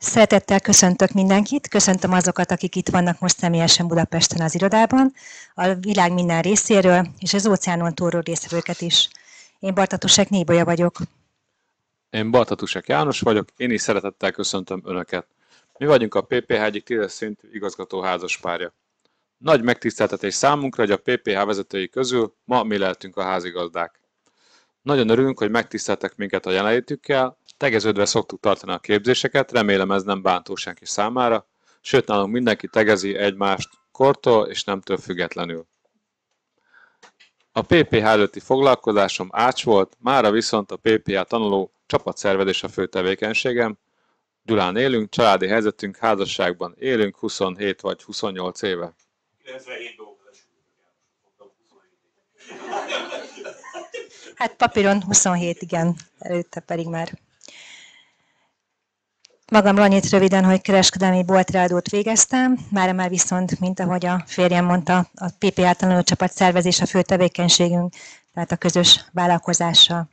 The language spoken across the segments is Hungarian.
Szeretettel köszöntök mindenkit, köszöntöm azokat, akik itt vannak most személyesen Budapesten az irodában, a világ minden részéről, és az óceánon túlról részvevőket is. Én Bartatusek Nébolya vagyok. Én Bartatusek János vagyok, én is szeretettel köszöntöm Önöket. Mi vagyunk a PPH egyik tízes szintű igazgató házaspárja. Nagy megtiszteltetés számunkra, hogy a PPH vezetői közül ma mi lehetünk a házigazdák. Nagyon örülünk, hogy megtiszteltek minket a jelenlétükkel, Tegeződve szoktuk tartani a képzéseket, remélem ez nem bántó senki számára, sőt nálunk mindenki tegezi egymást kortól és nemtől függetlenül. A PPH előtti foglalkozásom ács volt, mára viszont a PPH tanuló csapatszervezés a fő tevékenységem. Gyulán élünk, családi helyzetünk, házasságban élünk 27 vagy 28 éve. 97 Hát papíron 27, igen, előtte pedig már Magamról annyit röviden, hogy kereskedelmi boltrádót végeztem, már már viszont, mint ahogy a férjem mondta, a PPA tanulócsapat szervezés a fő tevékenységünk, tehát a közös vállalkozása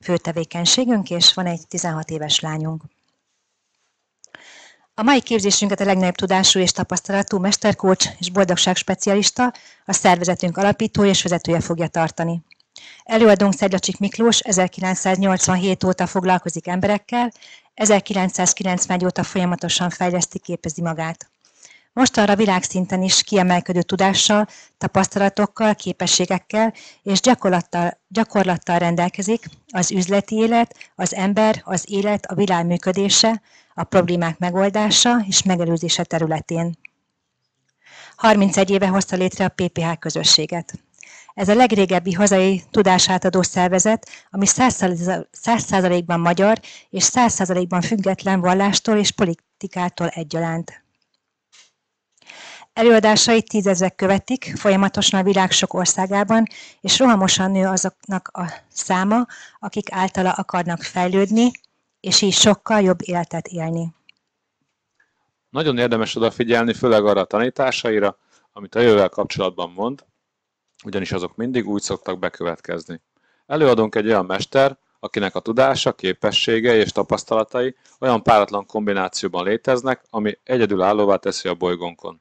fő tevékenységünk, és van egy 16 éves lányunk. A mai képzésünket a legnagyobb tudású és tapasztalatú mesterkócs és boldogság specialista, a szervezetünk alapítója és vezetője fogja tartani. Előadónk Szedlacsik Miklós 1987 óta foglalkozik emberekkel, 1990 óta folyamatosan fejleszti, képezi magát. Mostanra világszinten is kiemelkedő tudással, tapasztalatokkal, képességekkel és gyakorlattal, gyakorlattal rendelkezik az üzleti élet, az ember, az élet, a világ működése, a problémák megoldása és megelőzése területén. 31 éve hozta létre a PPH közösséget. Ez a legrégebbi hazai tudásátadó szervezet, ami 100%-ban magyar és 100%-ban független vallástól és politikától egyaránt. Előadásait tízezek követik, folyamatosan a világ sok országában, és rohamosan nő azoknak a száma, akik általa akarnak fejlődni, és így sokkal jobb életet élni. Nagyon érdemes odafigyelni, főleg arra a tanításaira, amit a jövővel kapcsolatban mond, ugyanis azok mindig úgy szoktak bekövetkezni. Előadunk egy olyan mester, akinek a tudása, képességei és tapasztalatai olyan páratlan kombinációban léteznek, ami egyedülállóvá teszi a bolygónkon.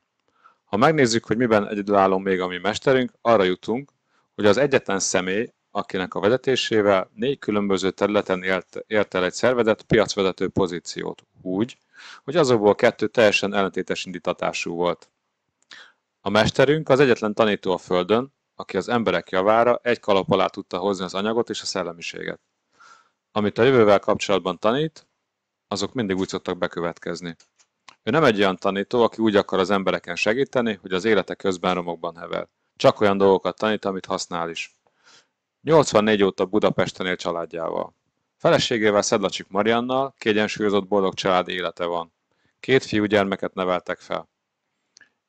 Ha megnézzük, hogy miben egyedülálló még a mi mesterünk, arra jutunk, hogy az egyetlen személy, akinek a vezetésével négy különböző területen ért, ért el egy szervezet piacvezető pozíciót, úgy, hogy azokból kettő teljesen ellentétes indítatású volt. A mesterünk az egyetlen tanító a Földön, aki az emberek javára egy kalap alá tudta hozni az anyagot és a szellemiséget. Amit a jövővel kapcsolatban tanít, azok mindig úgy szoktak bekövetkezni. Ő nem egy olyan tanító, aki úgy akar az embereken segíteni, hogy az élete közben romokban hever. Csak olyan dolgokat tanít, amit használ is. 84 óta Budapesten él családjával. Feleségével Szedlacsik Mariannal kiegyensúlyozott boldog családi élete van. Két fiúgyermeket neveltek fel.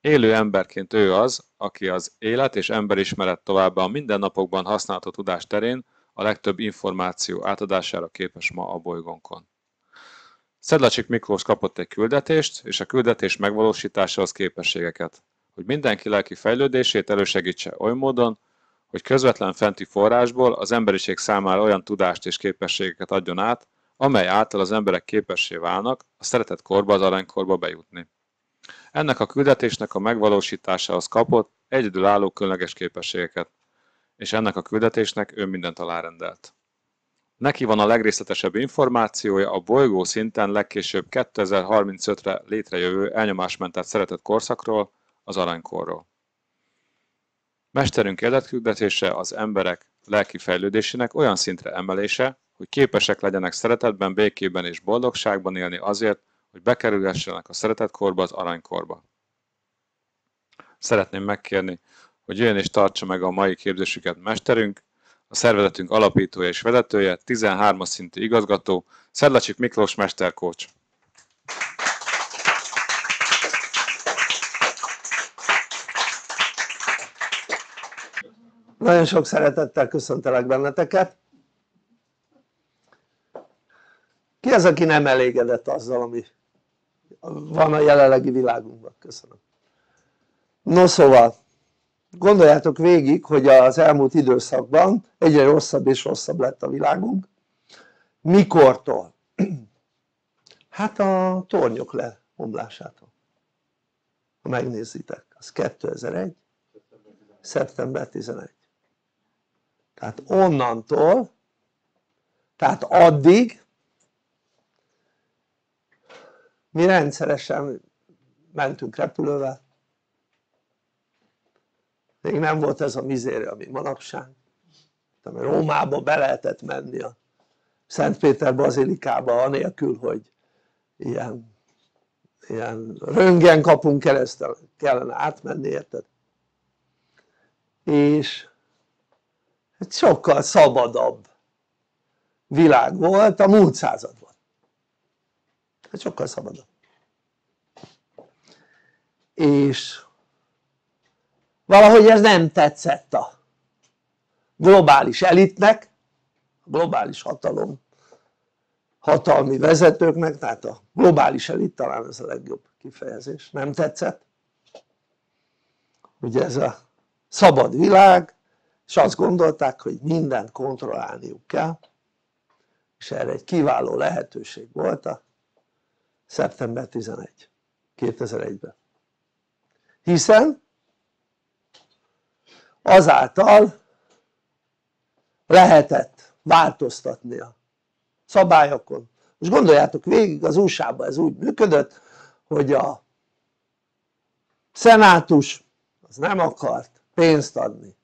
Élő emberként ő az, aki az élet és emberismeret továbbá a mindennapokban használható tudás terén a legtöbb információ átadására képes ma a bolygónkon. Szedlacsik Miklós kapott egy küldetést, és a küldetés megvalósításához képességeket, hogy mindenki lelki fejlődését elősegítse oly módon, hogy közvetlen fenti forrásból az emberiség számára olyan tudást és képességeket adjon át, amely által az emberek képessé válnak a szeretett korba, az aranykorba bejutni. Ennek a küldetésnek a megvalósításához kapott egyedülálló különleges képességeket, és ennek a küldetésnek ő mindent alárendelt. Neki van a legrészletesebb információja a bolygó szinten legkésőbb 2035-re létrejövő elnyomásmentett szeretett korszakról, az aranykorról. Mesterünk életküldetése az emberek lelki fejlődésének olyan szintre emelése, hogy képesek legyenek szeretetben, békében és boldogságban élni azért, hogy bekerülhessenek a szeretetkorba, az aranykorba. Szeretném megkérni, hogy jöjjön és tartsa meg a mai képzésüket mesterünk, a szervezetünk alapítója és vezetője, 13 szintű igazgató, Szedlacsik Miklós mesterkócs. Nagyon sok szeretettel köszöntelek benneteket. Ki az, aki nem elégedett azzal, ami van a jelenlegi világunkban. Köszönöm. No szóval, gondoljátok végig, hogy az elmúlt időszakban egyre rosszabb és rosszabb lett a világunk. Mikortól? hát a tornyok leomlásától ha megnézitek az 2001 szeptember 11 tehát onnantól tehát addig mi rendszeresen mentünk repülővel. Még nem volt ez a mizéria ami manapság. Rómába be lehetett menni a Szentpéter bazilikába anélkül hogy ilyen, ilyen röngen kapunk keresztül kellene átmenni érted? és egy sokkal szabadabb világ volt a múlt században hát sokkal szabadabb. És valahogy ez nem tetszett a globális elitnek a globális hatalom hatalmi vezetőknek tehát a globális elit talán ez a legjobb kifejezés. Nem tetszett? Ugye ez a szabad világ és azt gondolták hogy mindent kontrollálniuk kell és erre egy kiváló lehetőség volt a szeptember 11 2001-ben hiszen azáltal lehetett változtatni a szabályokon. Most gondoljátok végig az USA-ban ez úgy működött hogy a szenátus az nem akart pénzt adni.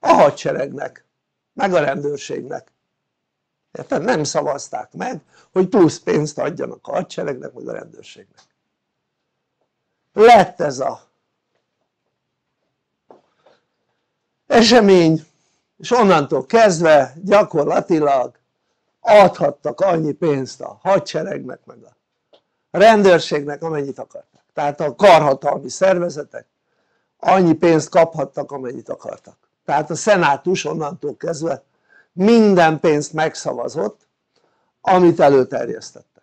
A hadseregnek meg a rendőrségnek érted? nem szavazták meg hogy plusz pénzt adjanak a hadseregnek meg a rendőrségnek. Lett ez a esemény és onnantól kezdve gyakorlatilag adhattak annyi pénzt a hadseregnek meg a rendőrségnek amennyit akartak. Tehát a karhatalmi szervezetek annyi pénzt kaphattak amennyit akartak. Tehát a szenátus onnantól kezdve minden pénzt megszavazott amit előterjesztettek.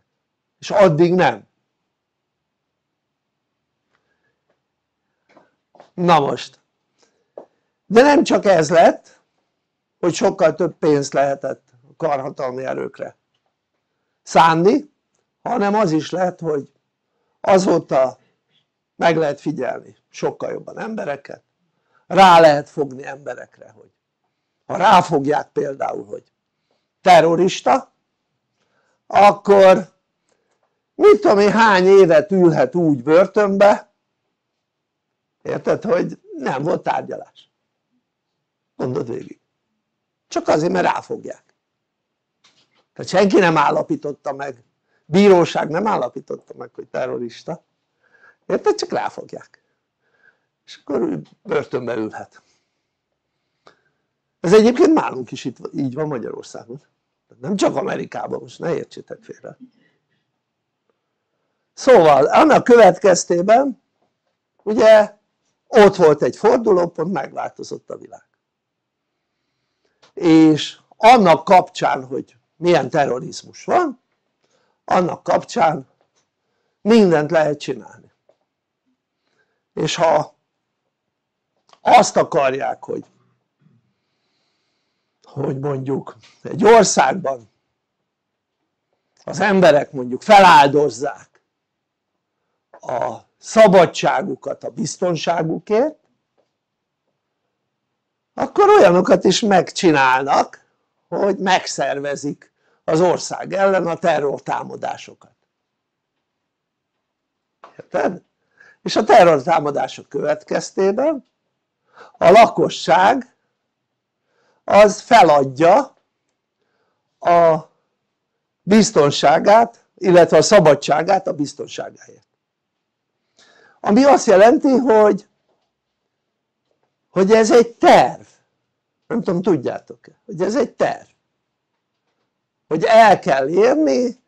És addig nem. Na most. De nem csak ez lett hogy sokkal több pénzt lehetett a karhatalmi erőkre szánni hanem az is lett hogy azóta meg lehet figyelni sokkal jobban embereket rá lehet fogni emberekre hogy ha ráfogják például hogy terrorista akkor mit tudom én hány évet ülhet úgy börtönbe érted hogy nem volt tárgyalás. Mondod végig. Csak azért mert ráfogják. Tehát senki nem állapította meg bíróság nem állapította meg hogy terrorista. Érted? csak ráfogják. És akkor börtönbe ülhet ez egyébként nálunk is itt így van Magyarországon. Nem csak Amerikában most ne értsétek félre. Szóval annak következtében ugye ott volt egy fordulópont megváltozott a világ. És annak kapcsán hogy milyen terrorizmus van annak kapcsán mindent lehet csinálni. És ha azt akarják hogy hogy mondjuk egy országban az emberek mondjuk feláldozzák a szabadságukat a biztonságukért akkor olyanokat is megcsinálnak hogy megszervezik az ország ellen a terrortámadásokat érted? és a terrortámadások következtében a lakosság az feladja a biztonságát illetve a szabadságát a biztonságáért. Ami azt jelenti hogy hogy ez egy terv. Nem tudom tudjátok-e hogy ez egy terv. Hogy el kell érni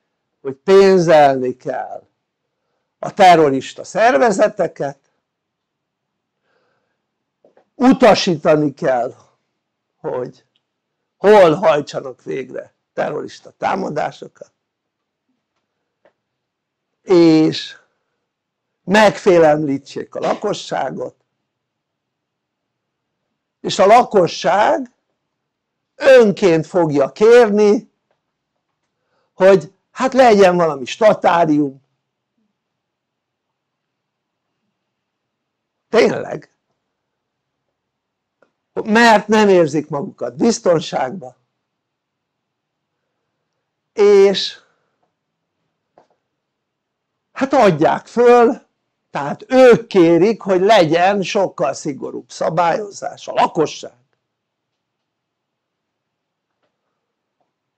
hogy pénzelni kell a terrorista szervezeteket utasítani kell hogy hol hajtsanak végre terrorista támadásokat és megfélemlítsék a lakosságot és a lakosság önként fogja kérni hogy hát legyen valami statárium. Tényleg mert nem érzik magukat biztonságban. És hát adják föl tehát ők kérik hogy legyen sokkal szigorúbb szabályozás a lakosság.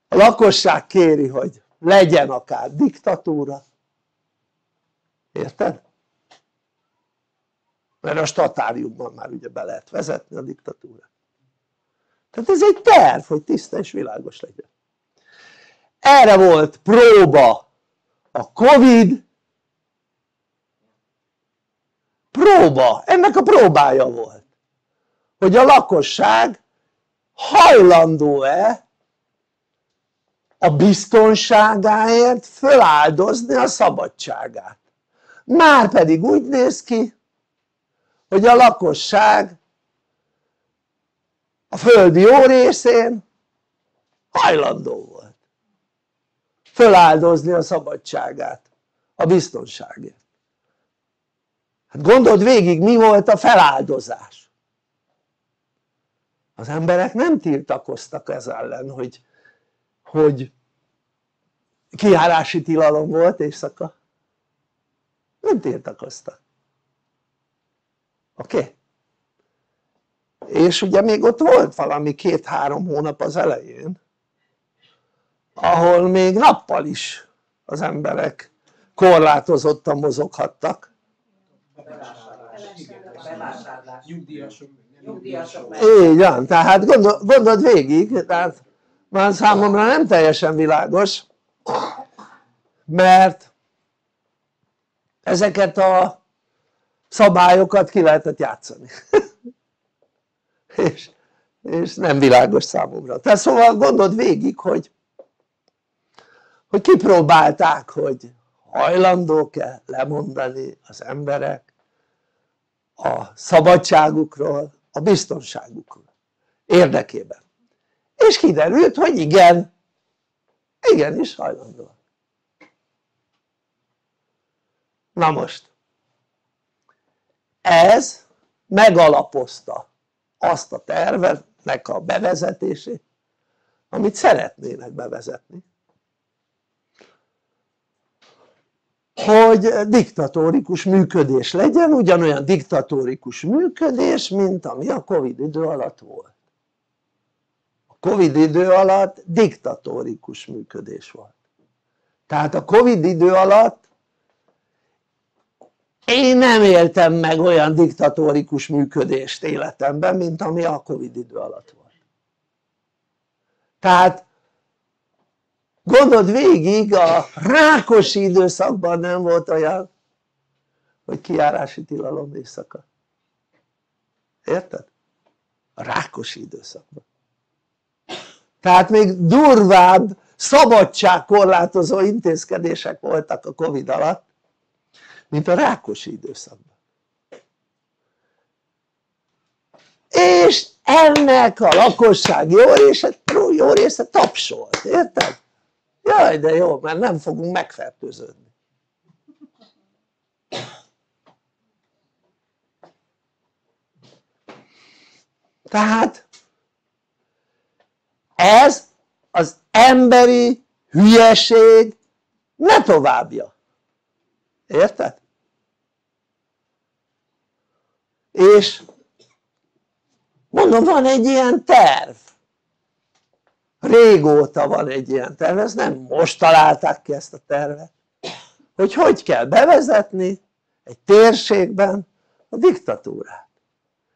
A lakosság kéri hogy legyen akár diktatúra. Érted? Mert a statáriumban már ugye be lehet vezetni a diktatúrát. Tehát ez egy terv hogy tiszta és világos legyen. Erre volt próba a Covid. Próba, ennek a próbája volt hogy a lakosság hajlandó-e a biztonságáért föláldozni a szabadságát. Már pedig úgy néz ki hogy a lakosság a földi jó részén hajlandó volt föláldozni a szabadságát a biztonságért. Hát gondold végig mi volt a feláldozás. Az emberek nem tiltakoztak ez ellen hogy, hogy kiárási tilalom volt éjszaka. Nem tiltakoztak oké? És ugye még ott volt valami két-három hónap az elején ahol még nappal is az emberek korlátozottan mozoghattak így van, tehát gondol, gondold végig, tehát már számomra nem teljesen világos mert ezeket a szabályokat ki lehetett játszani. És, és nem világos számomra, tehát szóval gondold végig hogy hogy kipróbálták hogy hajlandók-e lemondani az emberek a szabadságukról, a biztonságukról érdekében. És kiderült hogy igen igenis hajlandó na most ez megalapozta azt a tervetnek a bevezetését amit szeretnének bevezetni. Hogy diktatórikus működés legyen, ugyanolyan diktatórikus működés mint ami a Covid idő alatt volt. A Covid idő alatt diktatórikus működés volt. Tehát a Covid idő alatt én nem éltem meg olyan diktatórikus működést életemben mint ami a Covid idő alatt volt. Tehát gondold végig a Rákosi időszakban nem volt olyan hogy kiárási tilalom éjszaka. Érted? a Rákosi időszakban. Tehát még durvább szabadságkorlátozó intézkedések voltak a Covid alatt mint a Rákosi időszakban és ennek a lakosság jó része, jó része tapsolt, érted? jaj de jó mert nem fogunk megfertőződni tehát ez az emberi hülyeség ne továbbja érted? És mondom van egy ilyen terv. Régóta van egy ilyen terv, ez nem most találták ki ezt a tervet. Hogy hogy kell bevezetni egy térségben a diktatúrát.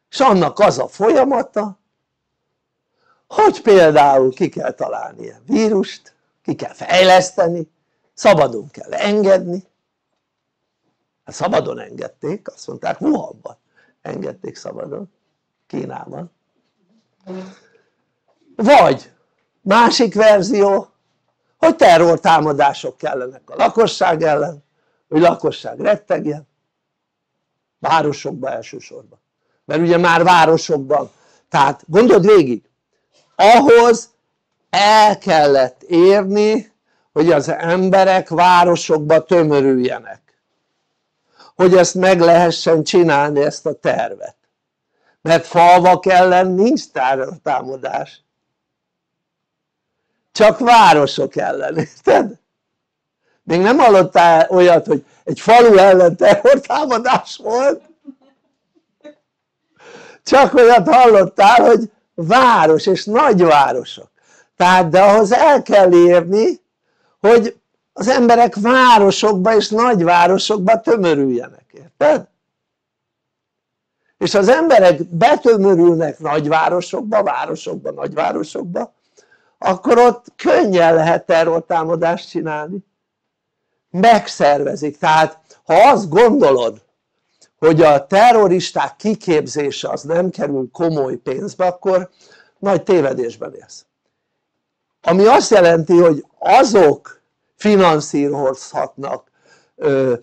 És annak az a folyamata hogy például ki kell találni ilyen vírust, ki kell fejleszteni, szabadon kell engedni. Hát szabadon engedték, azt mondták Wuhanban engedték szabadon, Kínában. Vagy másik verzió hogy terrortámadások kellenek a lakosság ellen hogy lakosság rettegjen városokban elsősorban. Mert ugye már városokban tehát gondold végig ahhoz el kellett érni hogy az emberek városokba tömörüljenek hogy ezt meg lehessen csinálni ezt a tervet. Mert falvak ellen nincs támadás. Csak városok ellen, érted? még nem hallottál olyat hogy egy falu ellen terrortámadás volt? Csak olyat hallottál hogy város és nagyvárosok. Tehát de ahhoz el kell érni hogy az emberek városokba és nagyvárosokba tömörüljenek, érted? és az emberek betömörülnek nagyvárosokba, városokba, nagyvárosokba akkor ott könnyen lehet terrortámadást csinálni. Megszervezik, tehát ha azt gondolod hogy a terroristák kiképzése az nem kerül komoly pénzbe akkor nagy tévedésben élsz. Ami azt jelenti hogy azok finanszírozhatnak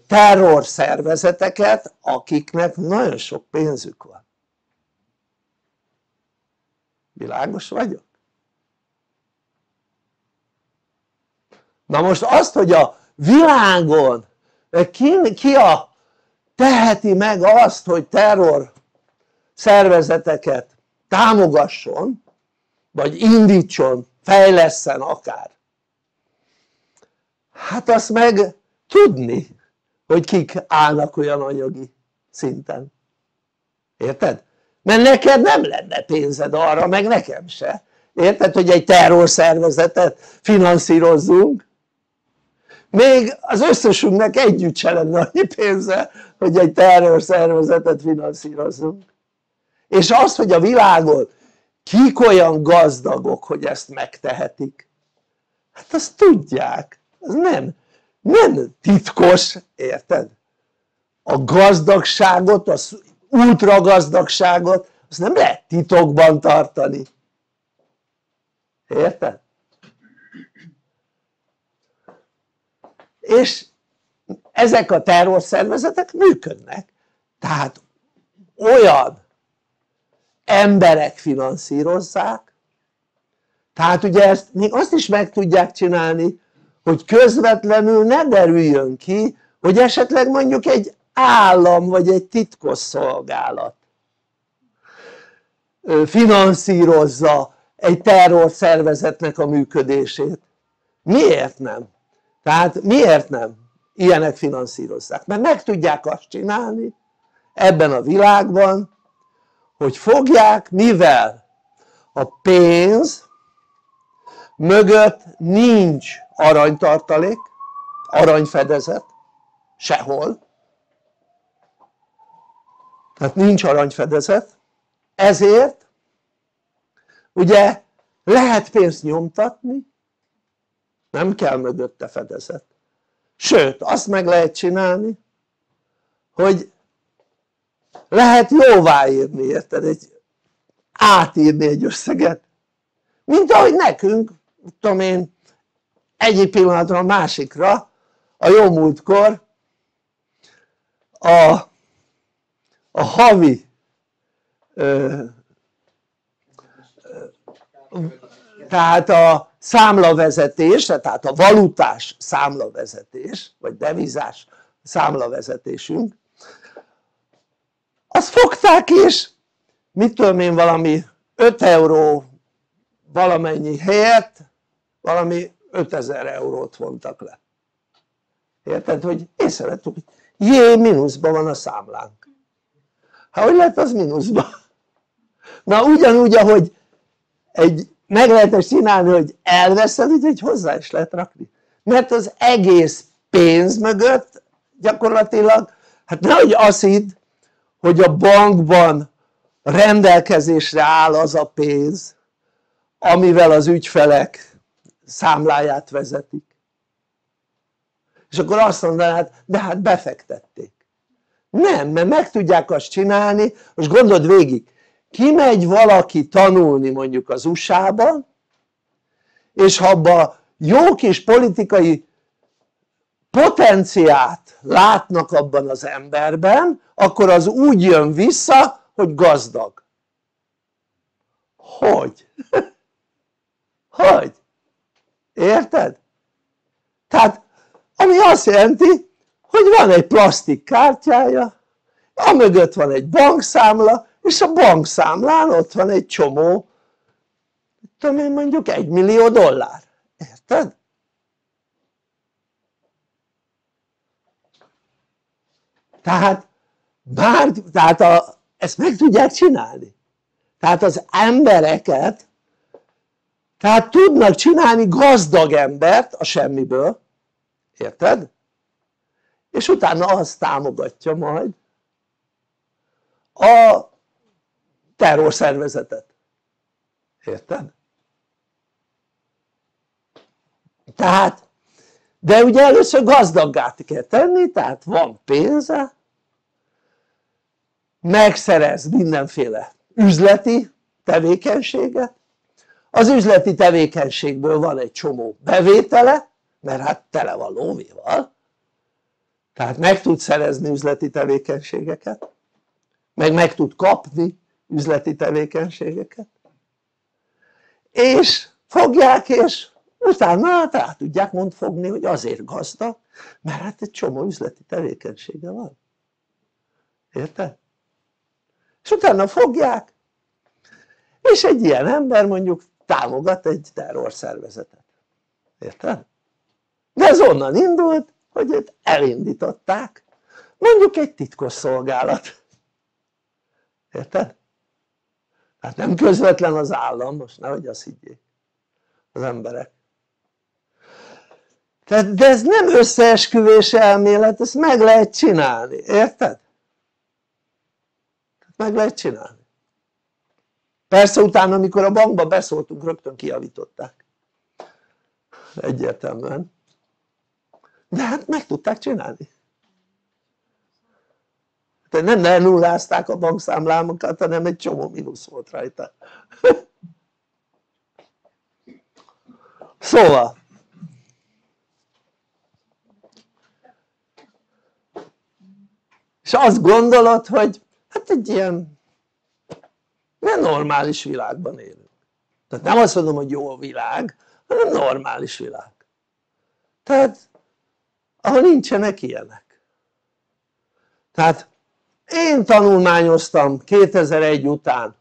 terrorszervezeteket akiknek nagyon sok pénzük van világos vagyok? na most azt hogy a világon ki, ki a teheti meg azt hogy terror szervezeteket támogasson vagy indítson, fejlesszen akár hát azt meg tudni hogy kik állnak olyan anyagi szinten. Érted? mert neked nem lenne pénzed arra meg nekem se. Érted hogy egy terrorszervezetet finanszírozzunk? Még az összesünknek együtt se lenne annyi pénze hogy egy terrorszervezetet finanszírozzunk. És az hogy a világon kik olyan gazdagok hogy ezt megtehetik. Hát azt tudják ez nem, nem titkos érted? a gazdagságot, az ultra gazdagságot azt nem lehet titokban tartani érted? és ezek a terrorszervezetek működnek tehát olyan emberek finanszírozzák tehát ugye ezt még azt is meg tudják csinálni hogy közvetlenül ne derüljön ki hogy esetleg mondjuk egy állam vagy egy titkosszolgálat finanszírozza egy terrorszervezetnek a működését miért nem? tehát miért nem ilyenek finanszírozzák? mert meg tudják azt csinálni ebben a világban hogy fogják mivel a pénz mögött nincs aranytartalék aranyfedezet sehol. Tehát nincs aranyfedezet. Ezért ugye lehet pénzt nyomtatni nem kell mögötte fedezet. Sőt azt meg lehet csinálni hogy lehet jóváírni érted? Egy átírni egy összeget. Mint ahogy nekünk tudom én egyik pillanatra a másikra a jó múltkor a, a havi ö, ö, tehát a számlavezetés, tehát a valutás számlavezetés, vagy devizás számlavezetésünk, azt fogták és mit tudom én valami 5 euró valamennyi helyett valami 5000 eurót vontak le érted? hogy észrevettük hogy jé mínuszban van a számlánk hát hogy lett az mínuszban? na ugyanúgy ahogy egy meg lehet ezt csinálni hogy elveszed úgyhogy hozzá is lehet rakni mert az egész pénz mögött gyakorlatilag hát nehogy azt hidd hogy a bankban rendelkezésre áll az a pénz amivel az ügyfelek számláját vezetik és akkor azt mondanád de hát befektették nem mert meg tudják azt csinálni most gondold végig kimegy valaki tanulni mondjuk az USA-ban és ha abba jó kis politikai potenciát látnak abban az emberben akkor az úgy jön vissza hogy gazdag hogy? hogy? Érted? tehát ami azt jelenti hogy van egy plastik kártyája amögött van egy bankszámla és a bankszámlán ott van egy csomó tudom én mondjuk egy millió dollár, érted? tehát bár, tehát a, ezt meg tudják csinálni tehát az embereket tehát tudnak csinálni gazdag embert a semmiből érted? és utána azt támogatja majd a terrorszervezetet érted? tehát de ugye először gazdaggá kell tenni tehát van pénze megszerez mindenféle üzleti tevékenységet az üzleti tevékenységből van egy csomó bevétele mert hát tele van lóvéval tehát meg tud szerezni üzleti tevékenységeket meg meg tud kapni üzleti tevékenységeket. És fogják és utána hát rá tudják mond fogni hogy azért gazdag mert hát egy csomó üzleti tevékenysége van. Érted? és utána fogják és egy ilyen ember mondjuk támogat egy terrorszervezetet érted? de ez onnan indult hogy őt elindították mondjuk egy titkosszolgálat érted? hát nem közvetlen az állam most nehogy azt higgyék az emberek tehát, de ez nem összeesküvés elmélet, ezt meg lehet csinálni, érted? meg lehet csinálni persze utána amikor a bankba beszóltunk rögtön kiavították. Egyértelműen. De hát meg tudták csinálni. Tehát nem lenullázták a bankszámlámokat hanem egy csomó mínusz volt rajta. Szóval. És azt gondolod hogy hát egy ilyen nem normális világban élünk. Tehát nem azt mondom hogy jó világ hanem normális világ. Tehát ahol nincsenek ilyenek. Tehát én tanulmányoztam 2001 után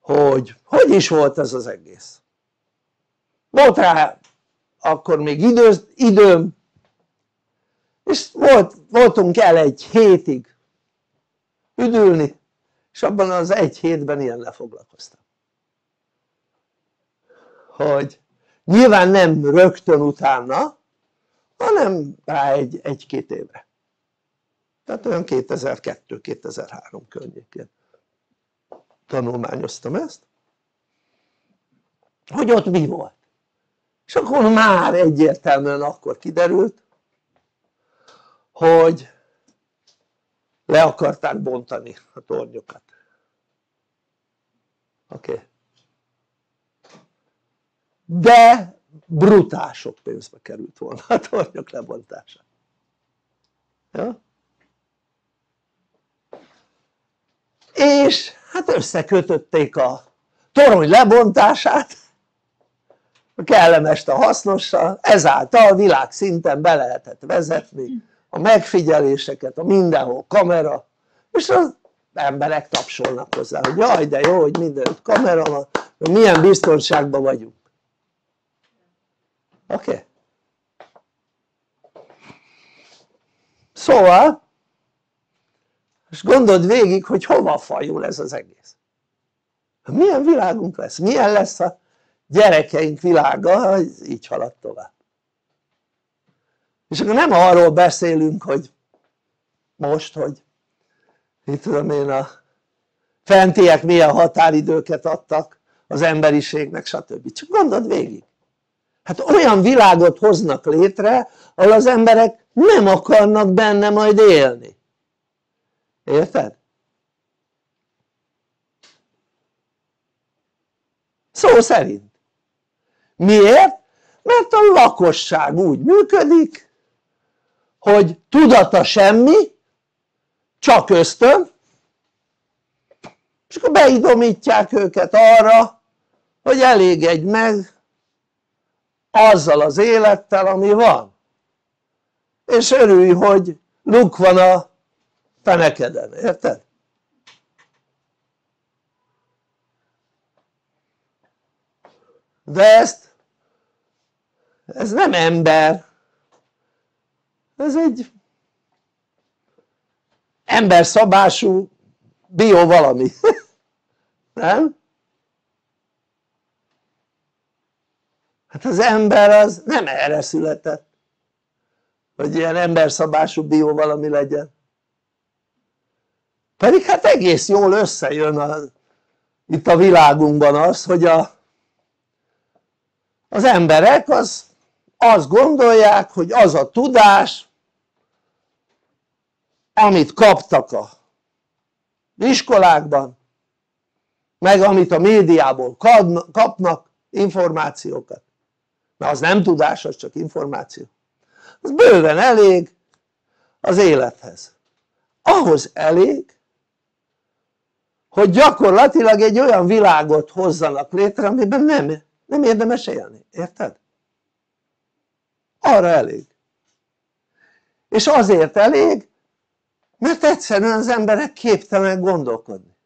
hogy hogy is volt ez az egész. Volt rá akkor még idő, időm és volt, voltunk el egy hétig üdülni és abban az egy hétben ilyennel foglalkoztam hogy nyilván nem rögtön utána hanem rá egy, egy-két évre. Tehát olyan 2002-2003 környékén tanulmányoztam ezt hogy ott mi volt. És akkor már egyértelműen akkor kiderült hogy le akarták bontani a tornyokat oké de brutál sok pénzbe került volna a tornyok lebontása ja? és hát összekötötték a torony lebontását a kellemest a hasznossal, ezáltal világszinten be lehetett vezetni a megfigyeléseket, a mindenhol kamera és az emberek tapsolnak hozzá hogy jaj de jó hogy mindenütt kamera van milyen biztonságban vagyunk oké? Okay? szóval és gondold végig hogy hova fajul ez az egész milyen világunk lesz, milyen lesz a gyerekeink világa ha így halad tovább és akkor nem arról beszélünk hogy most hogy mit tudom én a fentiek milyen határidőket adtak az emberiségnek stb. csak gondold végig hát olyan világot hoznak létre ahol az emberek nem akarnak benne majd élni érted? szó szerint miért? mert a lakosság úgy működik hogy tudata semmi csak ösztön. És akkor beidomítják őket arra hogy elégedj meg azzal az élettel ami van. És örülj hogy luk van a fenekeden, érted? de ezt ez nem ember. Ez egy emberszabású bió valami nem? hát az ember az nem erre született hogy ilyen emberszabású bió valami legyen pedig hát egész jól összejön a, itt a világunkban az hogy a, az emberek az azt gondolják hogy az a tudás amit kaptak a iskolákban meg amit a médiából kapnak információkat. Mert az nem tudás az csak információ. Az bőven elég az élethez. Ahhoz elég hogy gyakorlatilag egy olyan világot hozzanak létre amiben nem, nem érdemes élni, érted? arra elég. És azért elég mert egyszerűen az emberek képtelenek gondolkodni.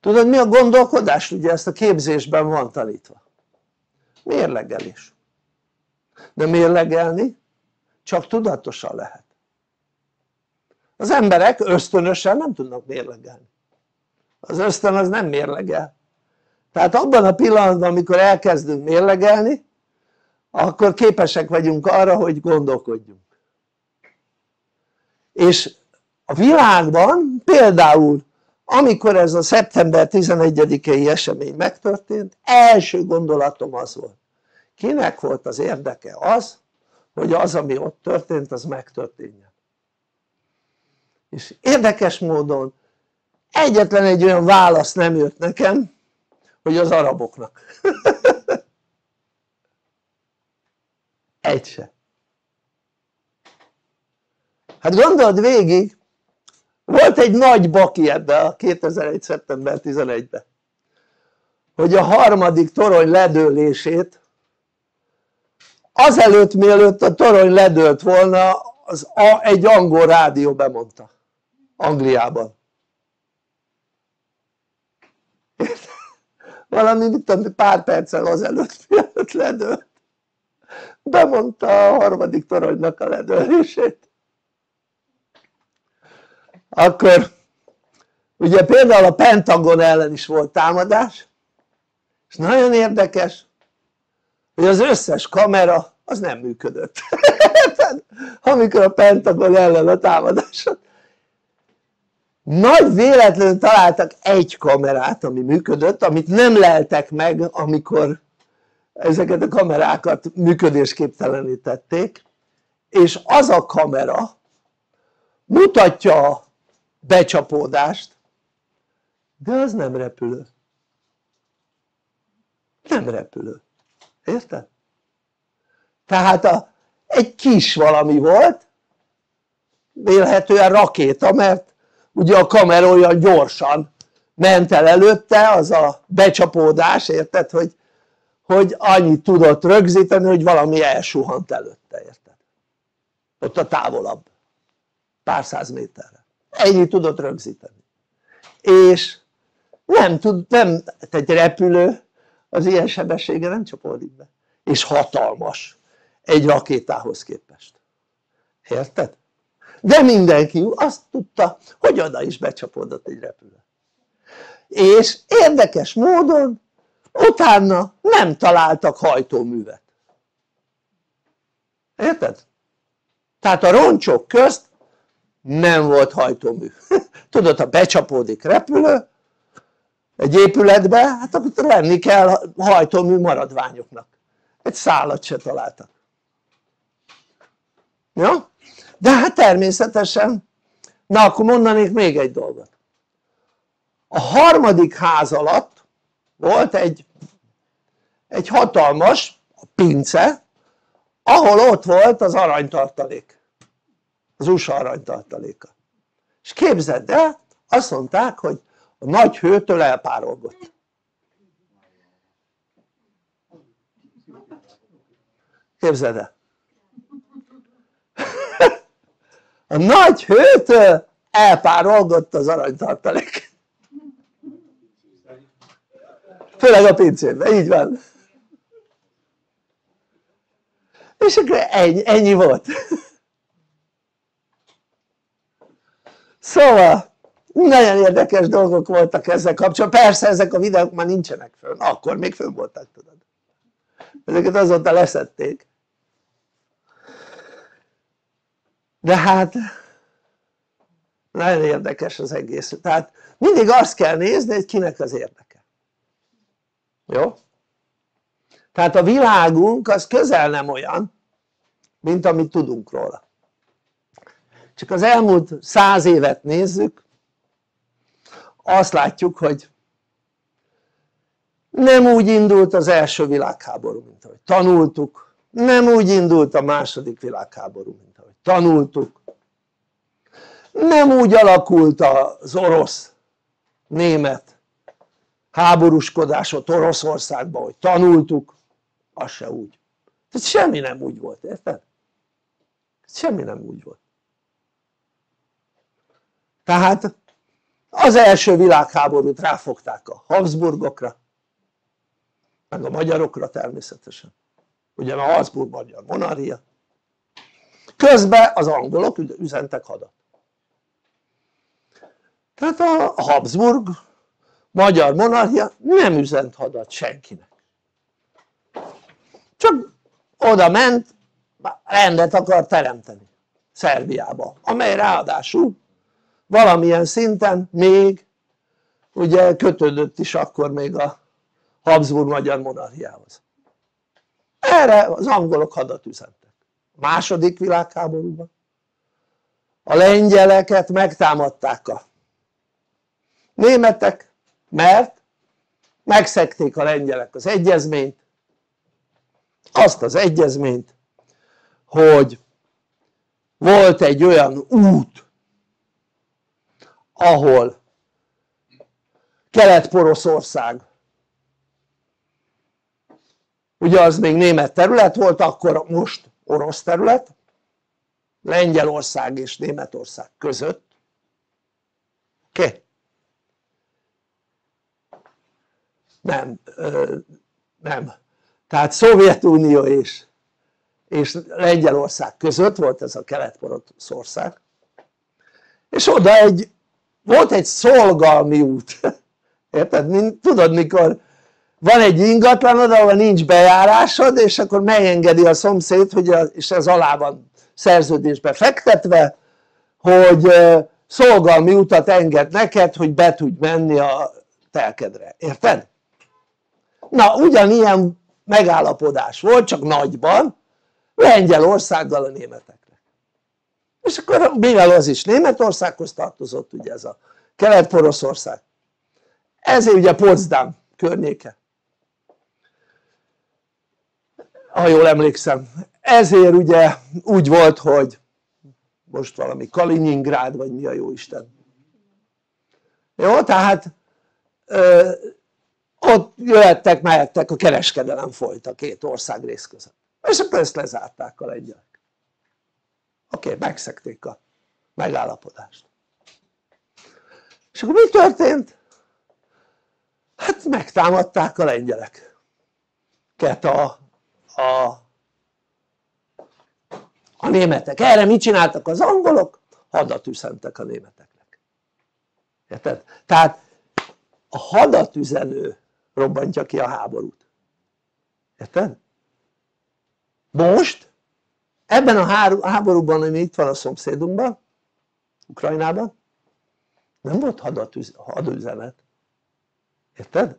Tudod mi a gondolkodás? ugye ezt a képzésben van tanítva. Mérlegelés. De mérlegelni csak tudatosan lehet. Az emberek ösztönösen nem tudnak mérlegelni. Az ösztön az nem mérlegel. Tehát abban a pillanatban amikor elkezdünk mérlegelni akkor képesek vagyunk arra hogy gondolkodjunk és a világban például amikor ez a szeptember 11-i esemény megtörtént első gondolatom az volt. Kinek volt az érdeke? Az hogy az ami ott történt az megtörténjen. És érdekes módon egyetlen egy olyan válasz nem jött nekem hogy az araboknak. Egy se hát gondold végig volt egy nagy baki ebbe a 2001. szeptember 11-ben hogy a harmadik torony ledőlését azelőtt mielőtt a torony ledőlt volna az a, egy angol rádió bemondta Angliában valami mit tudom, pár perccel azelőtt mielőtt ledőlt bemondta a harmadik toronynak a ledőlését akkor ugye például a Pentagon ellen is volt támadás és nagyon érdekes hogy az összes kamera az nem működött. Amikor a Pentagon ellen a támadásot nagy véletlenül találtak egy kamerát ami működött amit nem leltek meg amikor ezeket a kamerákat működésképtelenítették és az a kamera mutatja becsapódást. De az nem repülő. Nem repülő, érted? tehát a, egy kis valami volt vélhetően rakéta mert ugye a kamera olyan gyorsan ment el előtte az a becsapódás érted hogy, hogy annyit tudott rögzíteni hogy valami elsuhant előtte érted? Ott a távolabb pár száz méterre ennyit tudott rögzíteni. És nem tud, nem, egy repülő az ilyen sebessége nem csapódik be. És hatalmas. Egy rakétához képest. Érted? de mindenki azt tudta hogy oda is becsapódott egy repülő. És érdekes módon utána nem találtak hajtóművet. Érted? tehát a roncsok közt nem volt hajtómű. Tudod ha becsapódik repülő egy épületbe hát akkor lenni kell hajtómű maradványoknak. Egy szálat se találtak. Ja? de hát természetesen. Na akkor mondanék még egy dolgot. A harmadik ház alatt volt egy egy hatalmas pince ahol ott volt az aranytartalék az USA aranytartaléka és képzeld el azt mondták hogy a nagy hőtől elpárolgott. Képzeld el. A nagy hőtől elpárolgott az aranytartalék főleg a pincében, így van. És akkor ennyi, ennyi volt szóval nagyon érdekes dolgok voltak ezzel kapcsolatban, persze ezek a videók már nincsenek fönn, akkor még fönn voltak tudod. Ezeket azóta leszették. De hát nagyon érdekes az egész, tehát mindig azt kell nézni hogy kinek az érdeke. Jó? tehát a világunk az közel nem olyan mint amit tudunk róla csak az elmúlt száz évet nézzük azt látjuk hogy nem úgy indult az első világháború mint ahogy tanultuk. Nem úgy indult a második világháború mint ahogy tanultuk. Nem úgy alakult az orosz német háborúskodás ott Oroszországban hogy tanultuk. Az se úgy. Tehát semmi nem úgy volt érted? semmi nem úgy volt tehát az első világháborút ráfogták a Habsburgokra meg a magyarokra természetesen. Ugye a Habsburg magyar monarchia. Közben az angolok üzentek hadat. Tehát a Habsburg magyar monarchia nem üzent hadat senkinek. Csak oda ment rendet akar teremteni Szerbiába amely ráadásul valamilyen szinten még ugye kötődött is akkor még a Habsburg magyar monarchiához. Erre az angolok hadat üzentek. A második világháborúban. A lengyeleket megtámadták a németek mert megszekték a lengyelek az egyezményt azt az egyezményt hogy volt egy olyan út ahol Kelet-Poroszország ugye az még német terület volt akkor most orosz terület Lengyelország és Németország között oké? Okay? nem, nem tehát Szovjetunió és, és Lengyelország között volt ez a kelet-poroszország és oda egy volt egy szolgalmi út érted? Mint, tudod mikor van egy ingatlanod ahol nincs bejárásod és akkor megengedi a szomszéd hogy a, és ez alá van szerződésbe fektetve hogy szolgalmi utat enged neked hogy be tudj menni a telkedre, érted? na ugyanilyen megállapodás volt csak nagyban Lengyelországgal a németeknek és akkor mivel az is Németországhoz tartozott ugye ez a Kelet-Poroszország. Ezért ugye Potsdam környéke. Ha jól emlékszem. Ezért ugye úgy volt hogy most valami Kaliningrád vagy mi a jó Isten. Jó tehát ott jöhettek, mehettek, a kereskedelem folyt a két ország rész között. És akkor ezt lezárták a lengyelek oké, okay, megszekték a megállapodást és akkor mi történt? hát megtámadták a lengyelek a, a, a németek, erre mit csináltak az angolok? hadat üzentek a németeknek érted? tehát a hadat üzenő robbantja ki a háborút érted? most ebben a háborúban ami itt van a szomszédunkban Ukrajnában nem volt hadüzenet. Érted?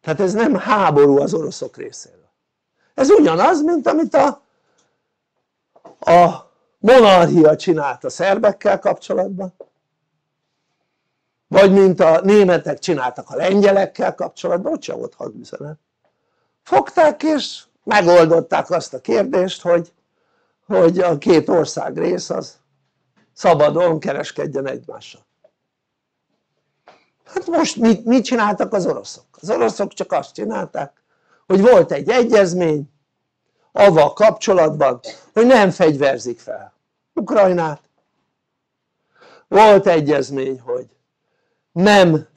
tehát ez nem háború az oroszok részéről. Ez ugyanaz mint amit a, a monarchia csinált a szerbekkel kapcsolatban. Vagy mint a németek csináltak a lengyelekkel kapcsolatban, ott sem volt hadüzenet. Fogták és megoldották azt a kérdést hogy, hogy a két ország rész az szabadon kereskedjen egymással hát most mit, mit csináltak az oroszok? az oroszok csak azt csinálták hogy volt egy egyezmény avval kapcsolatban hogy nem fegyverzik fel Ukrajnát volt egyezmény hogy nem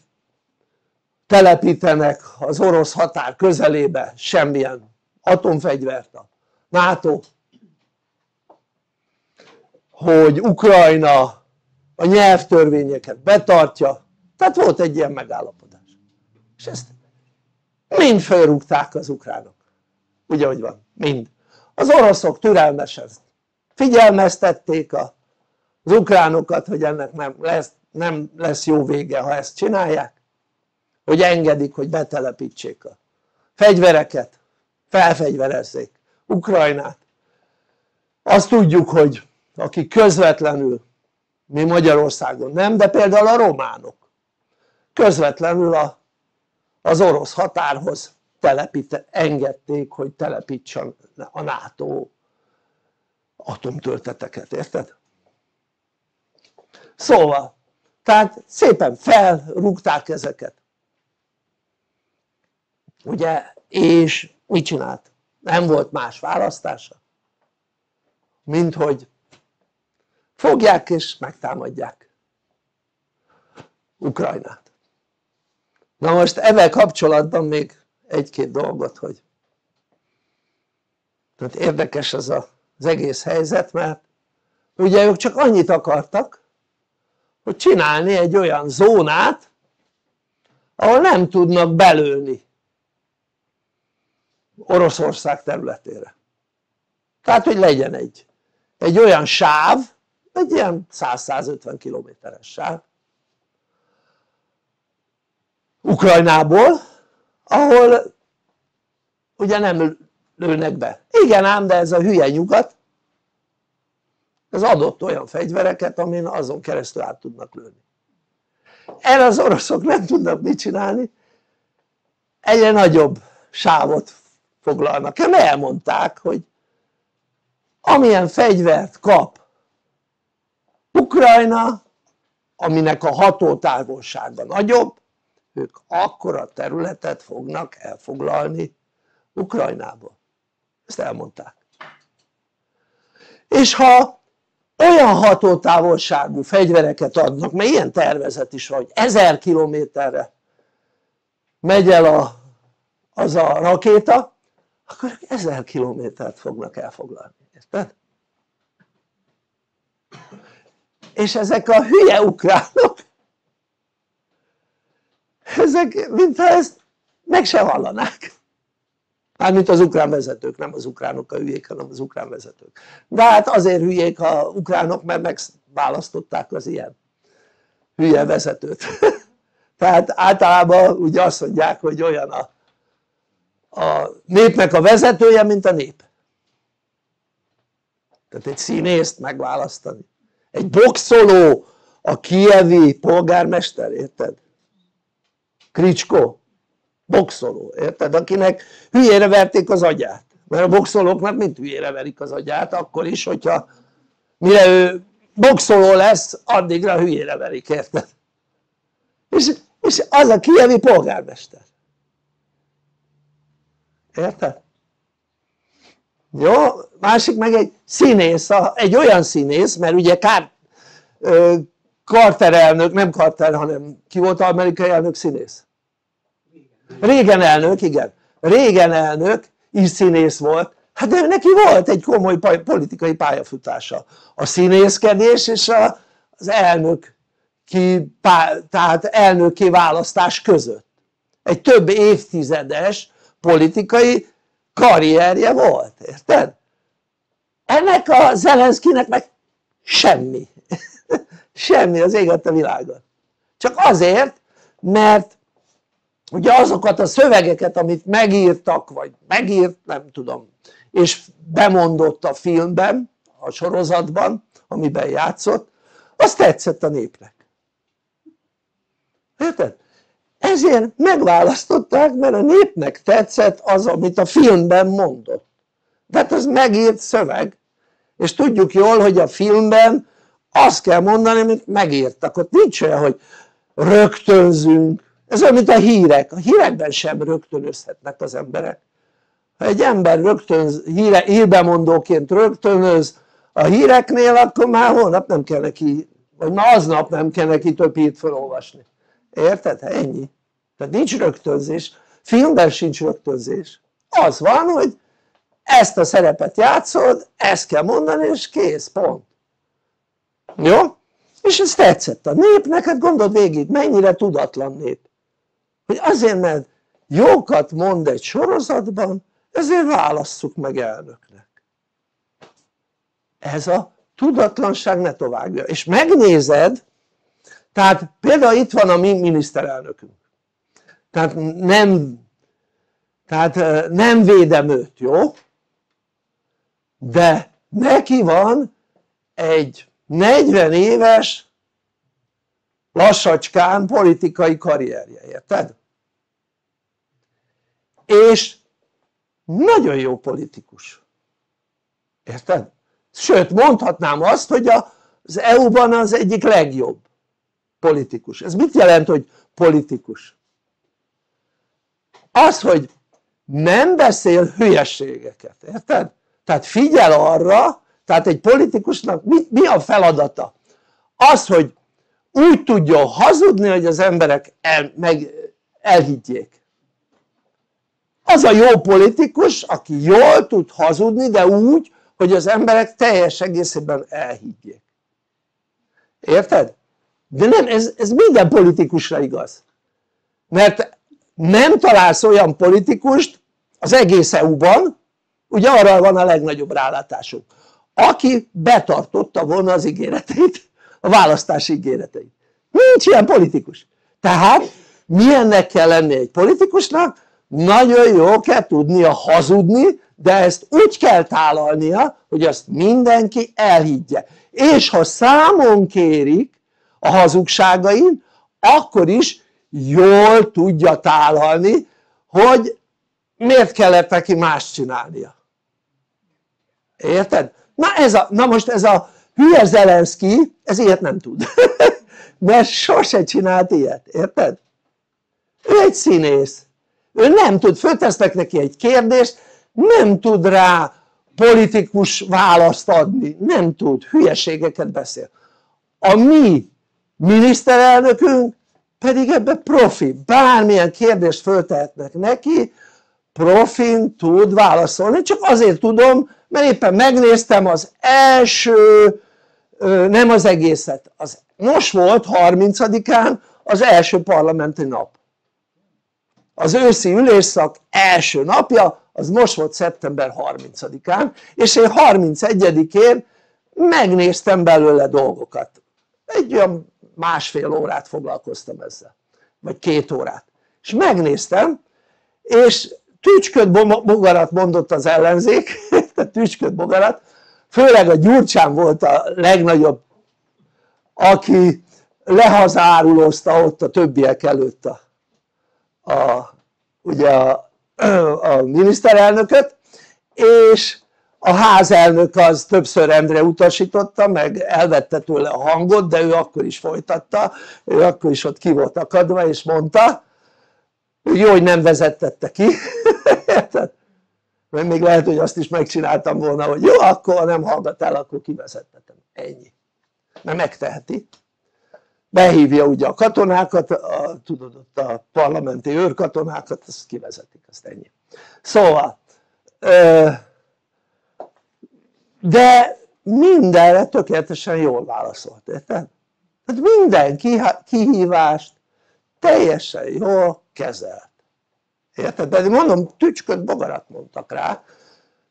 telepítenek az orosz határ közelébe semmilyen atomfegyvert a NATO hogy Ukrajna a nyelvtörvényeket betartja. Tehát volt egy ilyen megállapodás. És ezt mind felrúgták az ukránok. Ugye hogy van? mind. Az oroszok türelmesen figyelmeztették az ukránokat hogy ennek nem lesz, nem lesz jó vége ha ezt csinálják hogy engedik hogy betelepítsék a fegyvereket felfegyverezzék Ukrajnát. Azt tudjuk hogy akik közvetlenül mi Magyarországon nem de például a románok közvetlenül a, az orosz határhoz telepít, engedték hogy telepítsen a NATO atomtölteteket, érted? szóval tehát szépen felrúgták ezeket ugye és mit csinált? nem volt más választása mint hogy fogják és megtámadják Ukrajnát. Na most ebben kapcsolatban még egy-két dolgot hogy tehát érdekes ez az egész helyzet mert ugye ők csak annyit akartak hogy csinálni egy olyan zónát ahol nem tudnak belőni Oroszország területére. Tehát hogy legyen egy, egy olyan sáv egy ilyen 100-150 kilométeres sáv. Ukrajnából ahol ugye nem lőnek be. Igen ám de ez a hülye nyugat. Ez adott olyan fegyvereket amin azon keresztül át tudnak lőni. Erre az oroszok nem tudnak mit csinálni. Egyre nagyobb sávot foglalnak el, elmondták hogy amilyen fegyvert kap Ukrajna aminek a hatótávolsága nagyobb ők akkora területet fognak elfoglalni Ukrajnából ezt elmondták és ha olyan hatótávolságú fegyvereket adnak, mert ilyen tervezet is van, hogy ezer kilométerre megy el a, az a rakéta, akkor ezer kilométert fognak elfoglalni, érted? És ezek a hülye ukránok ezek mintha ezt meg se hallanák. Mármint az ukrán vezetők, nem az ukránok a hülyék hanem az ukrán vezetők. De hát azért hülyék a ukránok mert megválasztották az ilyen hülye vezetőt. Tehát általában ugye azt mondják hogy olyan a, a népnek a vezetője mint a nép. Tehát egy színészt megválasztani egy boxoló a kievi polgármester, érted? Kricsko boxoló, érted? akinek hülyére verték az agyát mert a boxolóknak mind hülyére verik az agyát akkor is hogyha mire ő boxoló lesz addigra hülyére verik, érted? és, és az a kievi polgármester érted? Jó? másik meg egy színész, egy olyan színész mert ugye Kár, Carter elnök, nem Carter hanem ki volt amerikai elnök színész? régen elnök, igen régen elnök is színész volt hát de neki volt egy komoly politikai pályafutása a színészkedés és a, az elnök ki, tehát elnöki választás között egy több évtizedes politikai karrierje volt, érted? ennek a Zelenszkinek meg semmi semmi az ég a világon csak azért mert ugye azokat a szövegeket amit megírtak vagy megírt nem tudom és bemondott a filmben a sorozatban amiben játszott az tetszett a népnek érted? Ezért megválasztották mert a népnek tetszett az amit a filmben mondott. De hát az megírt szöveg. És tudjuk jól hogy a filmben azt kell mondani amit megírtak, ott nincs olyan hogy rögtönzünk. Ez olyan mint a hírek, a hírekben sem rögtönözhetnek az emberek. Ha egy ember rögtön híre, hírbemondóként rögtönöz a híreknél akkor már holnap nem kell neki vagy ma aznap nem kell neki több hírt felolvasni érted? ennyi. Tehát nincs rögtönzés. Filmben sincs rögtönzés. Az van hogy ezt a szerepet játszod ezt kell mondani és kész pont. Jó? és ez tetszett a népnek hát gondold végig mennyire tudatlan nép. Hogy azért mert jókat mond egy sorozatban ezért válasszuk meg elnöknek. Ez a tudatlanság ne továbbja. És megnézed tehát például itt van a mi miniszterelnökünk tehát nem tehát nem védem őt, jó? de neki van egy 40 éves lassacskán politikai karrierje, érted? és nagyon jó politikus érted? sőt mondhatnám azt hogy az EU-ban az egyik legjobb politikus, ez mit jelent hogy politikus? az hogy nem beszél hülyeségeket, érted? tehát figyel arra tehát egy politikusnak mi, mi a feladata? az hogy úgy tudja hazudni hogy az emberek el, meg elhiggyék az a jó politikus aki jól tud hazudni de úgy hogy az emberek teljes egészében elhiggyék érted? De nem ez, ez minden politikusra igaz. Mert nem találsz olyan politikust az egész EU-ban ugye arra van a legnagyobb rálátásunk aki betartotta volna az ígéreteit a választási ígéreteit. Nincs ilyen politikus. Tehát milyennek kell lenni egy politikusnak? Nagyon jó kell tudnia hazudni de ezt úgy kell tálalnia hogy azt mindenki elhiggye. És ha számon kérik a hazugságain akkor is jól tudja tálalni hogy miért kellett neki más csinálnia. Érted? na, ez a, na most ez a hülye Zelenszky ez ilyet nem tud. Mert sose csinált ilyet, érted? ő egy színész. Ő nem tud, föltesznek neki egy kérdést nem tud rá politikus választ adni, nem tud, hülyeségeket beszél. A mi miniszterelnökünk pedig ebbe profi, bármilyen kérdést föltehetnek neki profin tud válaszolni, csak azért tudom mert éppen megnéztem az első nem az egészet, az most volt 30-án az első parlamenti nap. Az őszi ülésszak első napja az most volt szeptember 30-án és én 31-én megnéztem belőle dolgokat. Egy olyan másfél órát foglalkoztam ezzel. Vagy két órát. És megnéztem és tücsköd bogarat mondott az ellenzék tehát tücsköd bogarat főleg a Gyurcsán volt a legnagyobb aki lehazárulózta ott a többiek előtt a, a ugye a, a miniszterelnököt és a házelnök az többször Endre utasította meg elvette tőle a hangot de ő akkor is folytatta. Ő akkor is ott ki volt akadva és mondta jó hogy nem vezettette ki. Érted? mert még lehet hogy azt is megcsináltam volna hogy jó akkor nem hallgat el akkor kivezettetem. Ennyi. Mert megteheti. Behívja ugye a katonákat a, tudod ott a parlamenti őrkatonákat azt kivezetik azt ennyi. Szóval de mindenre tökéletesen jól válaszolt, érted? tehát minden kihívást teljesen jól kezelt érted? de mondom tücsköt bogarat mondtak rá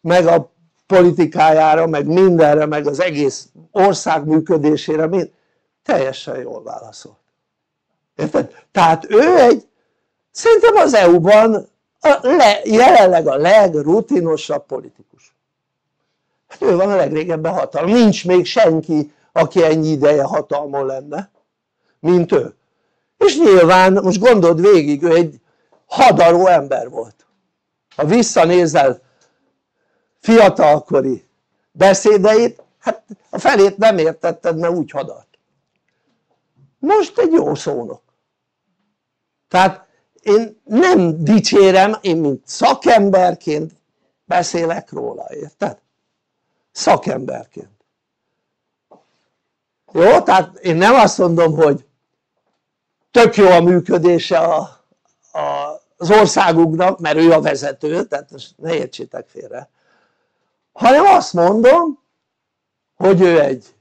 meg a politikájára meg mindenre meg az egész ország működésére mind, teljesen jól válaszolt érted? tehát ő egy szerintem az EU-ban le, jelenleg a legrutinosabb politikus hát ő van a legrégebben hatalom, nincs még senki aki ennyi ideje hatalmon lenne mint ő. És nyilván most gondold végig ő egy hadaró ember volt. Ha visszanézel fiatalkori beszédeit hát a felét nem értetted mert úgy hadart. Most egy jó szónok. Tehát én nem dicsérem, én mint szakemberként beszélek róla, érted? Szakemberként jó? tehát én nem azt mondom hogy tök jó a működése a, a, az országunknak mert ő a vezető tehát most ne értsétek félre hanem azt mondom hogy ő egy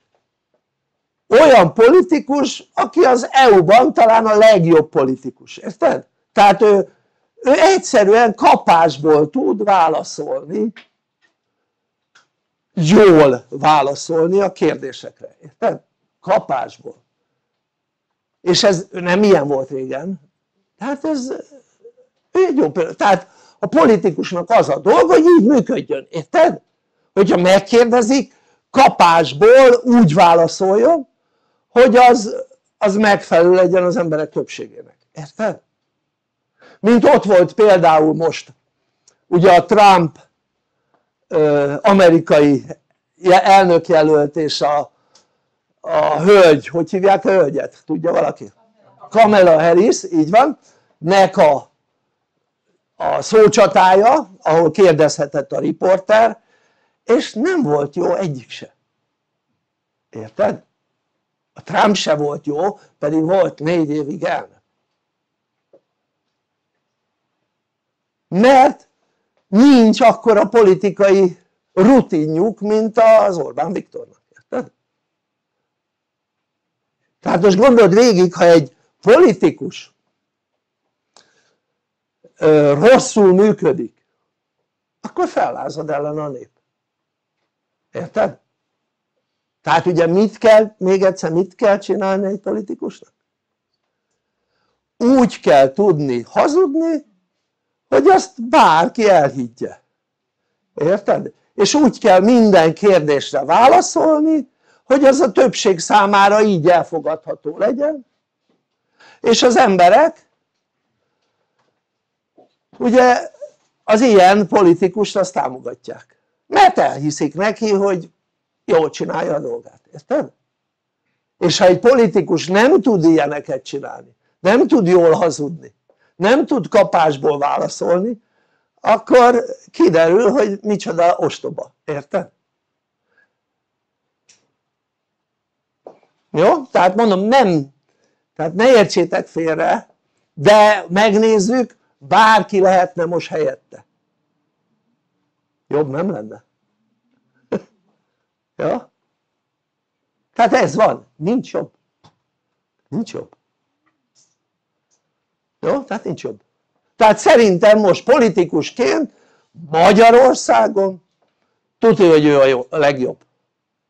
olyan politikus aki az EU-ban talán a legjobb politikus, érted? tehát ő, ő egyszerűen kapásból tud válaszolni jól válaszolni a kérdésekre, érted? kapásból és ez nem ilyen volt régen tehát ez egy jó példa, tehát a politikusnak az a dolga hogy így működjön, érted? hogyha megkérdezik kapásból úgy válaszoljon hogy az, az megfelelő legyen az emberek többségének, érted? mint ott volt például most ugye a Trump amerikai elnökjelölt és a, a hölgy, hogy hívják a hölgyet? tudja valaki? Kamala Harris, így van, nek a, a szócsatája ahol kérdezhetett a riporter és nem volt jó egyik se érted? a Trump se volt jó pedig volt négy évig elnök mert nincs akkora politikai rutinjuk mint az Orbán Viktornak, érted? tehát most gondold végig ha egy politikus rosszul működik akkor fellázad ellen a nép érted? tehát ugye mit kell, még egyszer mit kell csinálni egy politikusnak? úgy kell tudni hazudni hogy azt bárki elhiggye érted? és úgy kell minden kérdésre válaszolni hogy az a többség számára így elfogadható legyen és az emberek ugye az ilyen politikust azt támogatják mert elhiszik neki hogy jól csinálja a dolgát, érted? és ha egy politikus nem tud ilyeneket csinálni nem tud jól hazudni nem tud kapásból válaszolni akkor kiderül hogy micsoda ostoba, érted? jó? tehát mondom nem tehát ne értsétek félre de megnézzük bárki lehetne most helyette jobb nem lenne? ja? tehát ez van, nincs jobb nincs jobb jó? tehát nincs jobb. Tehát szerintem most politikusként Magyarországon tudja hogy ő a, jó, a legjobb.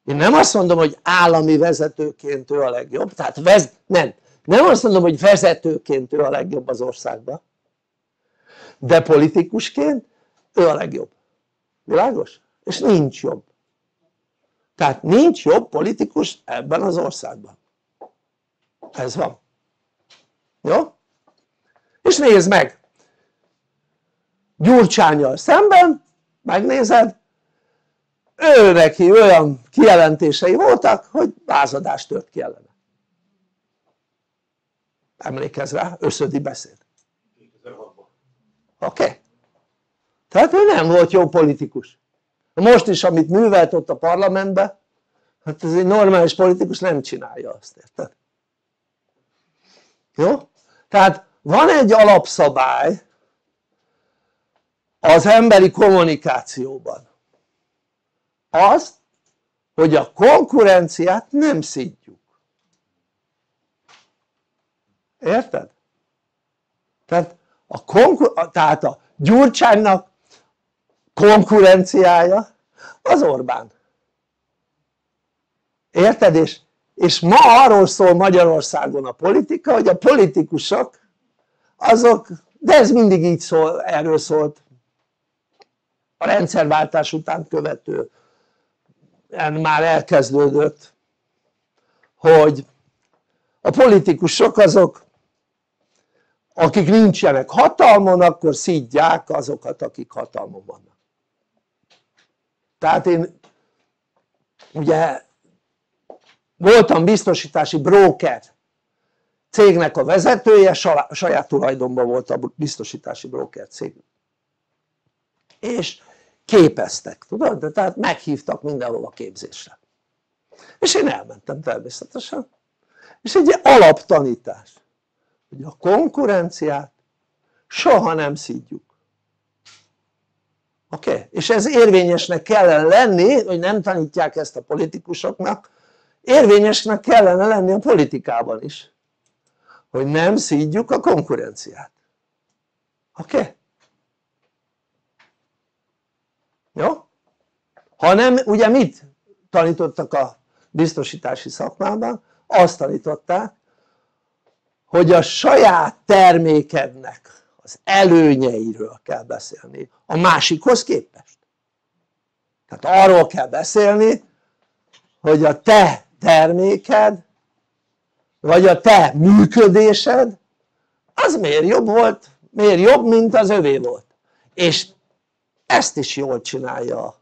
Én nem azt mondom hogy állami vezetőként ő a legjobb tehát vez, nem, nem azt mondom hogy vezetőként ő a legjobb az országban de politikusként ő a legjobb. Világos? és nincs jobb. Tehát nincs jobb politikus ebben az országban. Ez van. Jó? És nézd meg Gyurcsányjal szemben megnézed ő neki olyan kijelentései voltak hogy lázadást tört ki ellene emlékezz rá, összödi beszéd oké? Okay. tehát ő nem volt jó politikus most is amit művelt ott a parlamentben hát ez egy normális politikus nem csinálja azt, érted? jó? tehát van egy alapszabály az emberi kommunikációban az hogy a konkurenciát nem szidjuk érted? tehát a, konkur tehát a Gyurcsánynak konkurenciája az Orbán érted? és, és ma arról szól Magyarországon a politika hogy a politikusok azok, de ez mindig így szól, erről szólt. A rendszerváltás után követő már elkezdődött hogy a politikusok azok akik nincsenek hatalmon akkor szidják azokat akik hatalmon vannak. Tehát én ugye voltam biztosítási broker cégnek a vezetője, saját tulajdonban volt a biztosítási broker cég és képeztek, tudod? De tehát meghívtak mindenhova képzésre és én elmentem természetesen és egy alaptanítás hogy a konkurenciát soha nem szídjuk oké? Okay? és ez érvényesnek kellene lenni hogy nem tanítják ezt a politikusoknak érvényesnek kellene lenni a politikában is hogy nem szídjuk a konkurenciát oké? Okay? jó? hanem ugye mit tanítottak a biztosítási szakmában? azt tanították hogy a saját termékednek az előnyeiről kell beszélni a másikhoz képest tehát arról kell beszélni hogy a te terméked vagy a te működésed az miért jobb volt, miért jobb mint az övé volt? És ezt is jól csinálja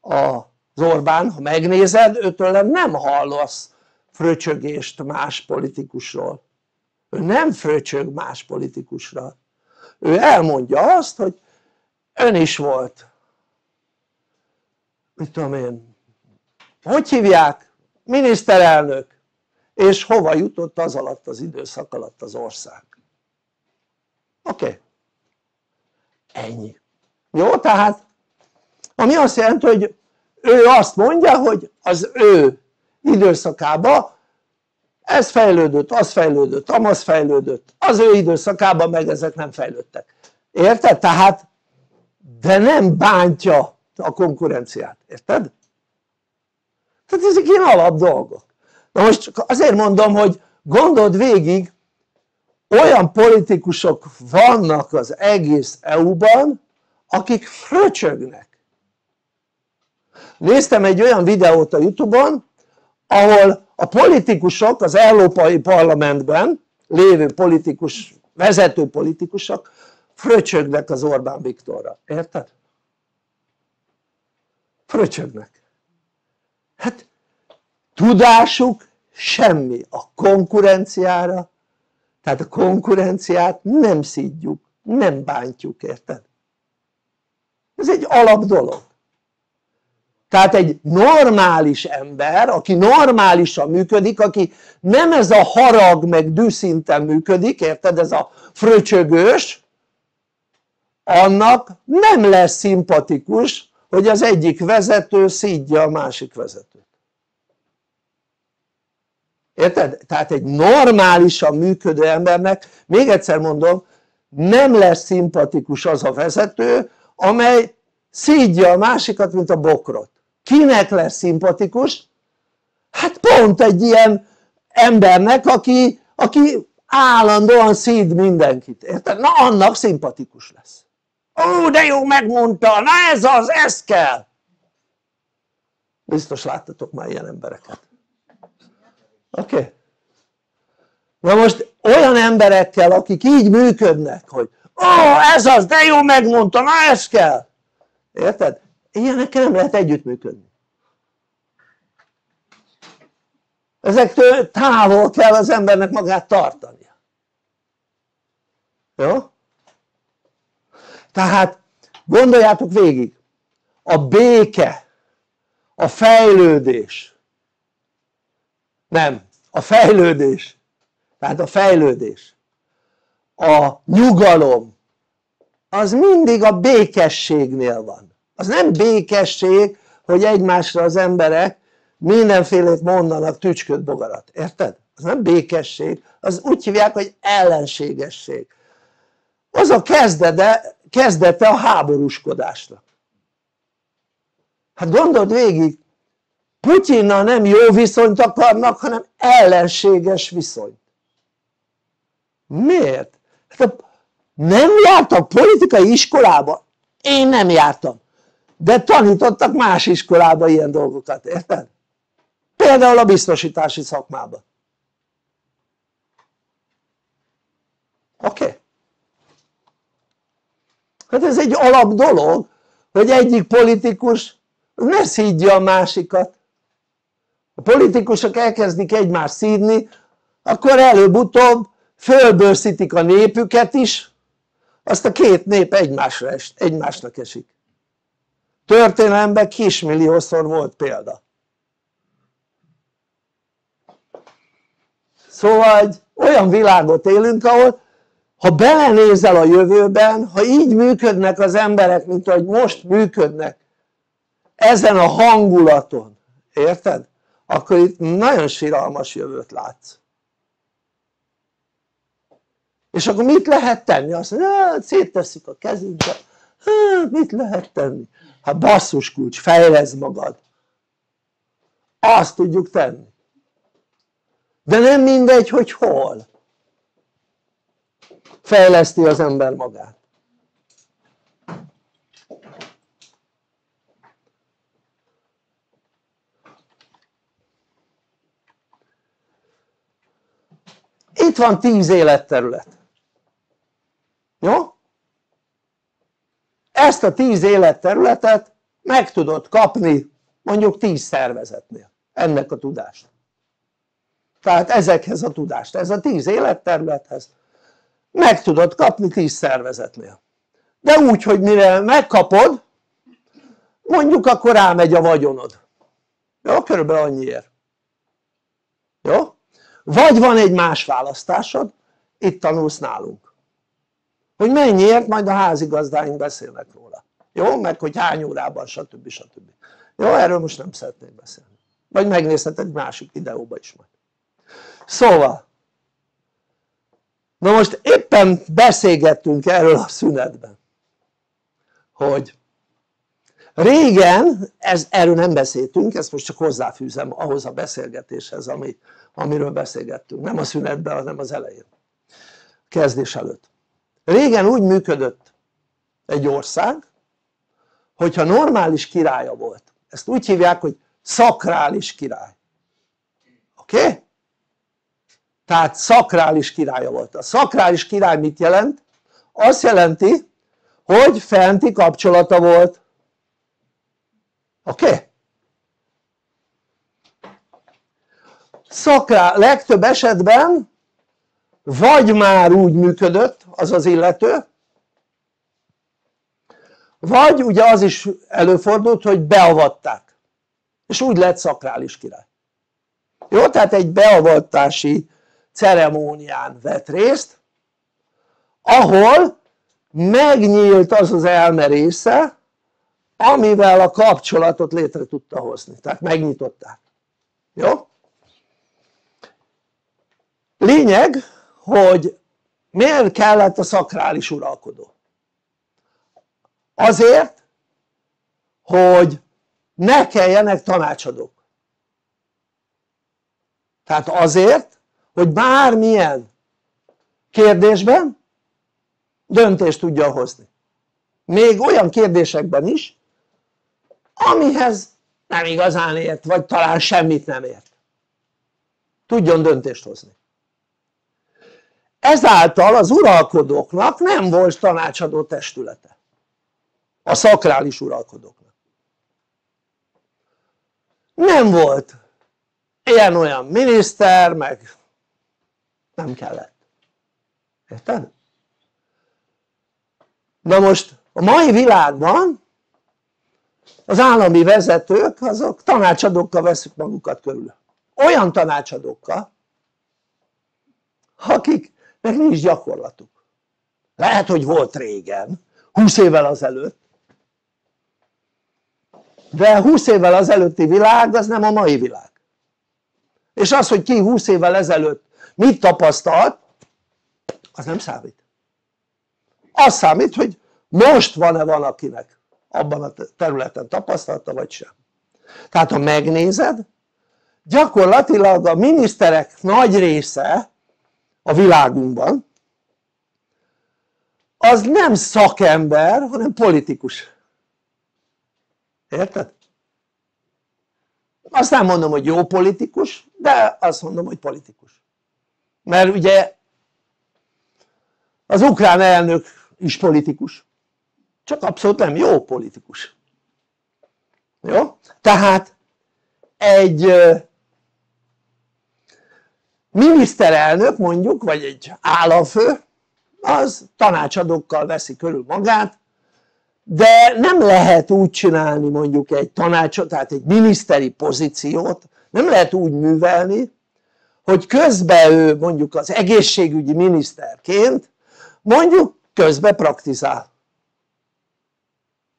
az Orbán, ha megnézed őtől nem hallasz fröcsögést más politikusról. Ő nem fröcsög más politikusra. Ő elmondja azt hogy ön is volt mit tudom én hogy hívják miniszterelnök és hova jutott az alatt az időszak alatt az ország oké okay. ennyi jó tehát ami azt jelenti hogy ő azt mondja hogy az ő időszakában ez fejlődött, az fejlődött, amaz fejlődött, az ő időszakában meg ezek nem fejlődtek érted? tehát de nem bántja a konkurenciát, érted? tehát ezek ilyen alap dolgok na most csak azért mondom hogy gondold végig olyan politikusok vannak az egész EU-ban akik fröcsögnek. Néztem egy olyan videót a Youtube-on ahol a politikusok az Európai Parlamentben lévő politikus, vezető politikusok fröcsögnek az Orbán Viktorra, érted? fröcsögnek. Hát tudásuk semmi. A konkurenciára tehát a konkurenciát nem szidjuk, nem bántjuk, érted? ez egy alap dolog. Tehát egy normális ember aki normálisan működik aki nem ez a harag meg dűszinten működik érted? Ez a fröcsögős annak nem lesz szimpatikus hogy az egyik vezető szídja a másik vezetőt érted? tehát egy normálisan működő embernek még egyszer mondom nem lesz szimpatikus az a vezető amely szídja a másikat mint a bokrot kinek lesz szimpatikus? hát pont egy ilyen embernek aki, aki állandóan szíd mindenkit, érted? na annak szimpatikus lesz ó de jó megmondta, na ez az, ez kell biztos láttatok már ilyen embereket oké? Okay? na most olyan emberekkel akik így működnek hogy ó ez az, de jó megmondta, na ez kell érted? ilyenekkel nem lehet együttműködni ezektől távol kell az embernek magát tartania jó? tehát gondoljátok végig a béke a fejlődés nem, a fejlődés. Tehát a fejlődés. A nyugalom. Az mindig a békességnél van. Az nem békesség hogy egymásra az emberek mindenfélét mondanak tücsköt bogarat, érted? az nem békesség, az úgy hívják hogy ellenségesség. Az a kezdete, kezdete a háborúskodásnak. Hát gondold végig Putyinnal nem jó viszonyt akarnak hanem ellenséges viszonyt miért? Hát nem jártak politikai iskolába? én nem jártam de tanítottak más iskolába ilyen dolgokat, érted? például a biztosítási szakmában oké? Okay? hát ez egy alap dolog hogy egyik politikus ne szídja a másikat a politikusok elkezdik egymást szídni akkor előbb-utóbb fölbőszítik a népüket is azt a két nép egymásra es, egymásnak esik történelemben kismilliószor volt példa szóval olyan világot élünk ahol ha belenézel a jövőben ha így működnek az emberek mint ahogy most működnek ezen a hangulaton érted? Akkor itt nagyon siralmas jövőt látsz és akkor mit lehet tenni? azt mondja, hát szétteszik a kezünket hát mit lehet tenni? hát basszus kulcs, fejleszd magad. Azt tudjuk tenni. De nem mindegy hogy hol. Fejleszti az ember magát itt van tíz életterület jó? ezt a tíz életterületet meg tudod kapni mondjuk tíz szervezetnél ennek a tudást tehát ezekhez a tudást, ez a tíz életterülethez meg tudod kapni tíz szervezetnél de úgy hogy mire megkapod mondjuk akkor rámegy a vagyonod jó? körülbelül annyiért jó? Vagy van egy más választásod itt tanulsz nálunk hogy mennyiért majd a házigazdáink beszélnek róla jó? meg hogy hány órában stb. stb. jó? erről most nem szeretnék beszélni vagy megnézheted egy másik videóba is majd szóval na most éppen beszélgettünk erről a szünetben hogy régen, ez, erről nem beszéltünk, ezt most csak hozzáfűzem ahhoz a beszélgetéshez ami, amiről beszélgettünk, nem a szünetben hanem az elején kezdés előtt régen úgy működött egy ország hogyha normális királya volt ezt úgy hívják hogy szakrális király oké? Okay? tehát szakrális királya volt a szakrális király mit jelent? azt jelenti hogy fenti kapcsolata volt oké? Okay? legtöbb esetben vagy már úgy működött az az illető vagy ugye az is előfordult hogy beavatták és úgy lett szakrális király jó? tehát egy beavatási ceremónián vett részt ahol megnyílt az az elme része amivel a kapcsolatot létre tudta hozni, tehát megnyitották, jó? lényeg hogy miért kellett a szakrális uralkodó? azért hogy ne kelljenek tanácsadók tehát azért hogy bármilyen kérdésben döntést tudja hozni még olyan kérdésekben is amihez nem igazán ért vagy talán semmit nem ért. Tudjon döntést hozni. Ezáltal az uralkodóknak nem volt tanácsadó testülete. A szakrális uralkodóknak. Nem volt ilyen-olyan miniszter meg nem kellett. Érted? na most a mai világban az állami vezetők azok tanácsadókkal veszik magukat körül. Olyan tanácsadókkal akiknek nincs gyakorlatuk. Lehet hogy volt régen 20 évvel azelőtt. De 20 évvel azelőtti világ az nem a mai világ. És az hogy ki 20 évvel ezelőtt mit tapasztalt az nem számít. Az számít hogy most van-e valakinek abban a területen tapasztalata vagy sem. Tehát ha megnézed gyakorlatilag a miniszterek nagy része a világunkban az nem szakember hanem politikus. Érted? azt nem mondom hogy jó politikus de azt mondom hogy politikus. Mert ugye az ukrán elnök is politikus csak abszolút nem. Jó politikus. Jó? tehát egy miniszterelnök mondjuk vagy egy államfő az tanácsadókkal veszi körül magát de nem lehet úgy csinálni mondjuk egy tanácsot, tehát egy miniszteri pozíciót, nem lehet úgy művelni, hogy közben ő mondjuk az egészségügyi miniszterként mondjuk közben praktizál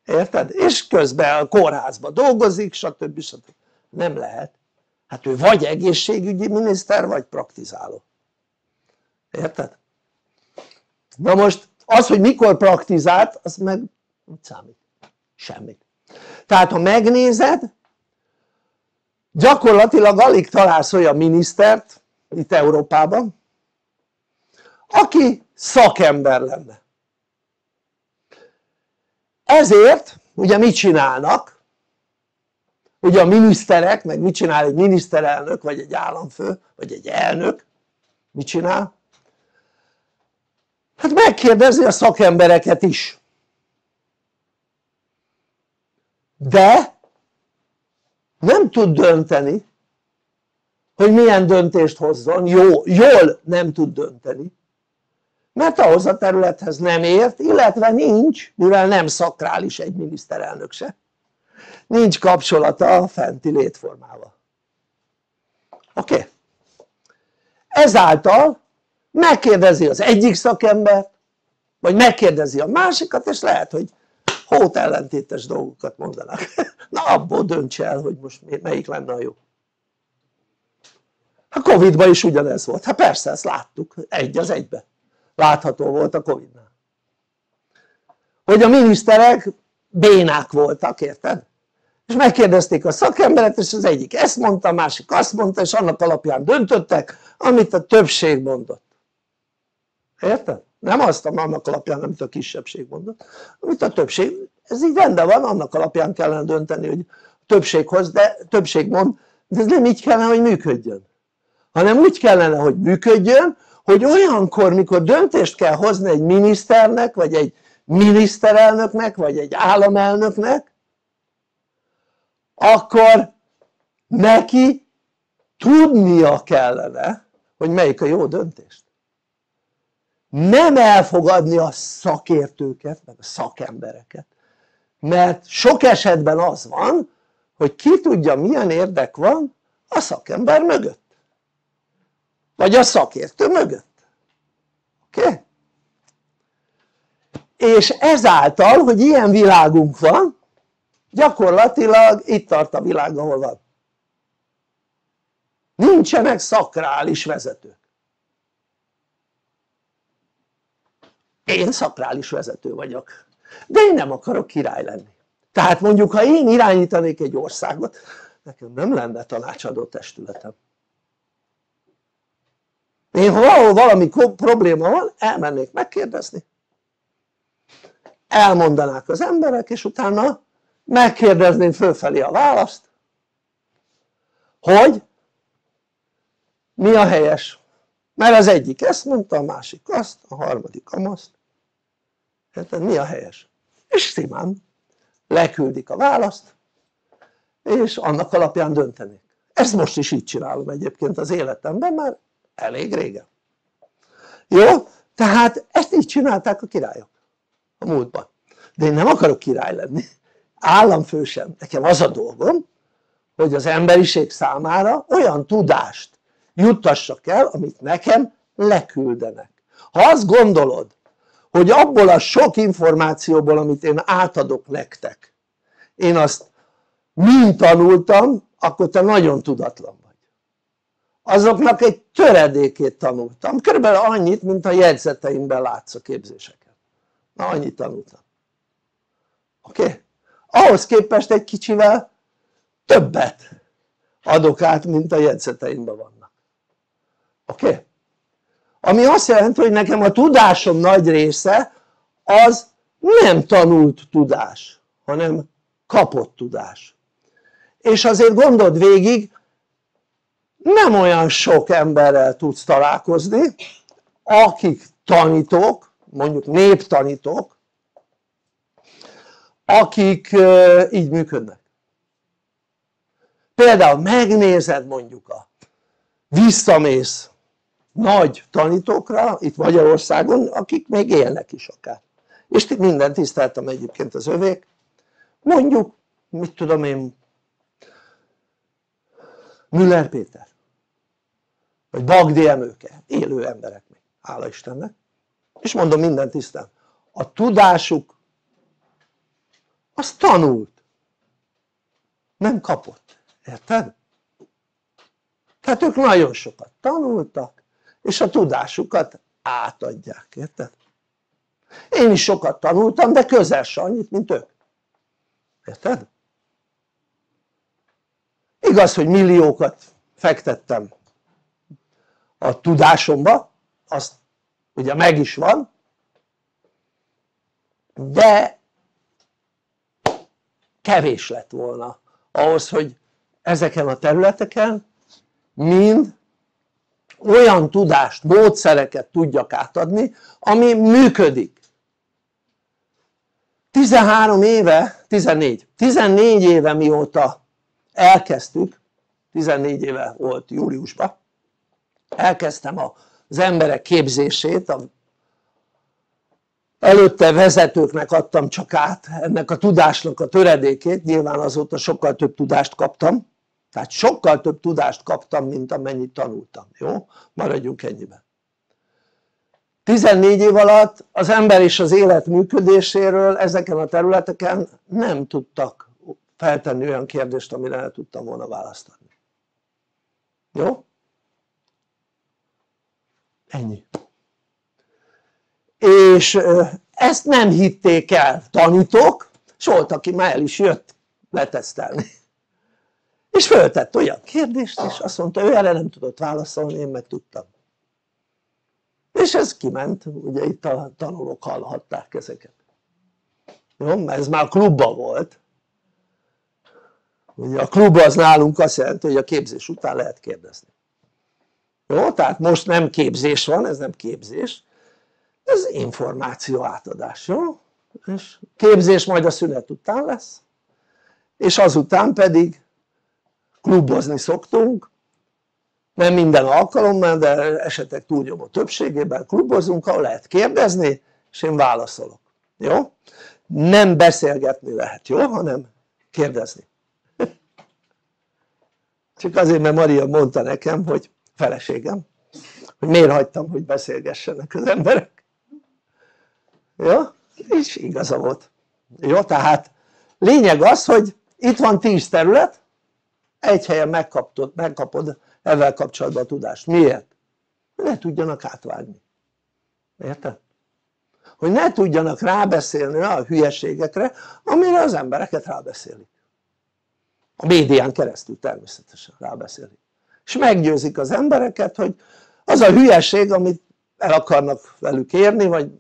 érted? és közben a kórházban dolgozik stb. stb. nem lehet hát ő vagy egészségügyi miniszter vagy praktizáló érted? na most az hogy mikor praktizált az meg mit számít? semmit tehát ha megnézed gyakorlatilag alig találsz olyan minisztert itt Európában aki szakember lenne ezért ugye mit csinálnak? Ugye a miniszterek meg mit csinál egy miniszterelnök vagy egy államfő vagy egy elnök? Mit csinál? hát megkérdezi a szakembereket is. De nem tud dönteni hogy milyen döntést hozzon, jó, jól nem tud dönteni mert ahhoz a területhez nem ért, illetve nincs, mivel nem szakrális egy miniszterelnök se. Nincs kapcsolata a fenti létformával. Oké? Okay? ezáltal megkérdezi az egyik szakembert vagy megkérdezi a másikat és lehet hogy hót ellentétes dolgokat mondanak. Na abból dönts el hogy most melyik lenne a jó. A Covid-ban is ugyanez volt, hát persze ezt láttuk egy az egybe látható volt a Covid-nál hogy a miniszterek bénák voltak, érted? és megkérdezték a szakemberet és az egyik ezt mondta, a másik azt mondta és annak alapján döntöttek amit a többség mondott érted? nem azt annak alapján amit a kisebbség mondott amit a többség, ez így rendben van annak alapján kellene dönteni hogy hoz, de többség mond de ez nem így kellene hogy működjön hanem úgy kellene hogy működjön hogy olyankor mikor döntést kell hozni egy miniszternek vagy egy miniszterelnöknek vagy egy államelnöknek akkor neki tudnia kellene hogy melyik a jó döntést. Nem elfogadni a szakértőket meg a szakembereket. Mert sok esetben az van hogy ki tudja milyen érdek van a szakember mögött vagy a szakértő mögött. Oké? Okay? és ezáltal hogy ilyen világunk van gyakorlatilag itt tart a világ ahol van. Nincsenek szakrális vezetők. Én szakrális vezető vagyok. De én nem akarok király lenni. Tehát mondjuk ha én irányítanék egy országot nekem nem lenne tanácsadó testületem én ha valahol valami probléma van elmennék megkérdezni elmondanák az emberek és utána megkérdezném fölfelé a választ hogy mi a helyes mert az egyik ezt mondta, a másik azt, a harmadik amazt érted? mi a helyes? és simán leküldik a választ és annak alapján döntenék ezt most is így csinálom egyébként az életemben már elég régen? Jó? tehát ezt így csinálták a királyok. A múltban. De én nem akarok király lenni. Államfő sem, nekem az a dolgom hogy az emberiség számára olyan tudást juttassak el amit nekem leküldenek. Ha azt gondolod hogy abból a sok információból amit én átadok nektek én azt mind tanultam akkor te nagyon tudatlan azoknak egy töredékét tanultam, körülbelül annyit mint a jegyzeteimben látsz a képzéseken na annyit tanultam oké? Okay? ahhoz képest egy kicsivel többet adok át mint a jegyzeteimben vannak oké? Okay? ami azt jelenti hogy nekem a tudásom nagy része az nem tanult tudás hanem kapott tudás és azért gondold végig nem olyan sok emberrel tudsz találkozni akik tanítók mondjuk néptanítók akik így működnek. Például megnézed mondjuk a visszamész nagy tanítókra itt Magyarországon akik még élnek is akár. És minden tiszteltem egyébként az övék. Mondjuk mit tudom én Müller Péter vagy Bagdi Emőke, élő emberek még, hála Istennek és mondom minden tisztán a tudásuk az tanult nem kapott, érted? tehát ők nagyon sokat tanultak és a tudásukat átadják, érted? én is sokat tanultam de közel se annyit mint ők érted? igaz hogy milliókat fektettem a tudásomba azt ugye meg is van. De kevés lett volna ahhoz hogy ezeken a területeken mind olyan tudást, módszereket tudjak átadni ami működik. 13 éve, 14, 14 éve mióta elkezdtük 14 éve volt júliusban elkezdtem az emberek képzését előtte vezetőknek adtam csak át ennek a tudásnak a töredékét nyilván azóta sokkal több tudást kaptam tehát sokkal több tudást kaptam mint amennyit tanultam, jó? maradjunk ennyiben 14 év alatt az ember és az élet működéséről ezeken a területeken nem tudtak feltenni olyan kérdést amire el tudtam volna választani jó? Ennyi. És ezt nem hitték el tanítók és volt aki már el is jött letesztelni. És föltett olyan kérdést és azt mondta ő erre nem tudott válaszolni én meg tudtam. És ez kiment ugye itt a tanulók hallhatták ezeket. Jó? mert ez már klubban volt. Ugye a klub az nálunk azt jelenti hogy a képzés után lehet kérdezni jó? tehát most nem képzés van, ez nem képzés ez információ átadás, jó? és képzés majd a szünet után lesz és azután pedig klubozni szoktunk nem minden alkalommal de esetek túlnyomó többségében klubozunk ahol lehet kérdezni és én válaszolok, jó? nem beszélgetni lehet, jó? hanem kérdezni csak azért mert Maria mondta nekem hogy feleségem hogy miért hagytam hogy beszélgessenek az emberek jó? és igaza volt jó? tehát lényeg az hogy itt van 10 terület egy helyen megkapod, megkapod ezzel kapcsolatban a tudást, miért? ne tudjanak átvágni, érted? hogy ne tudjanak rábeszélni a hülyeségekre amire az embereket rábeszélik a médián keresztül természetesen rábeszélik és meggyőzik az embereket hogy az a hülyeség amit el akarnak velük érni vagy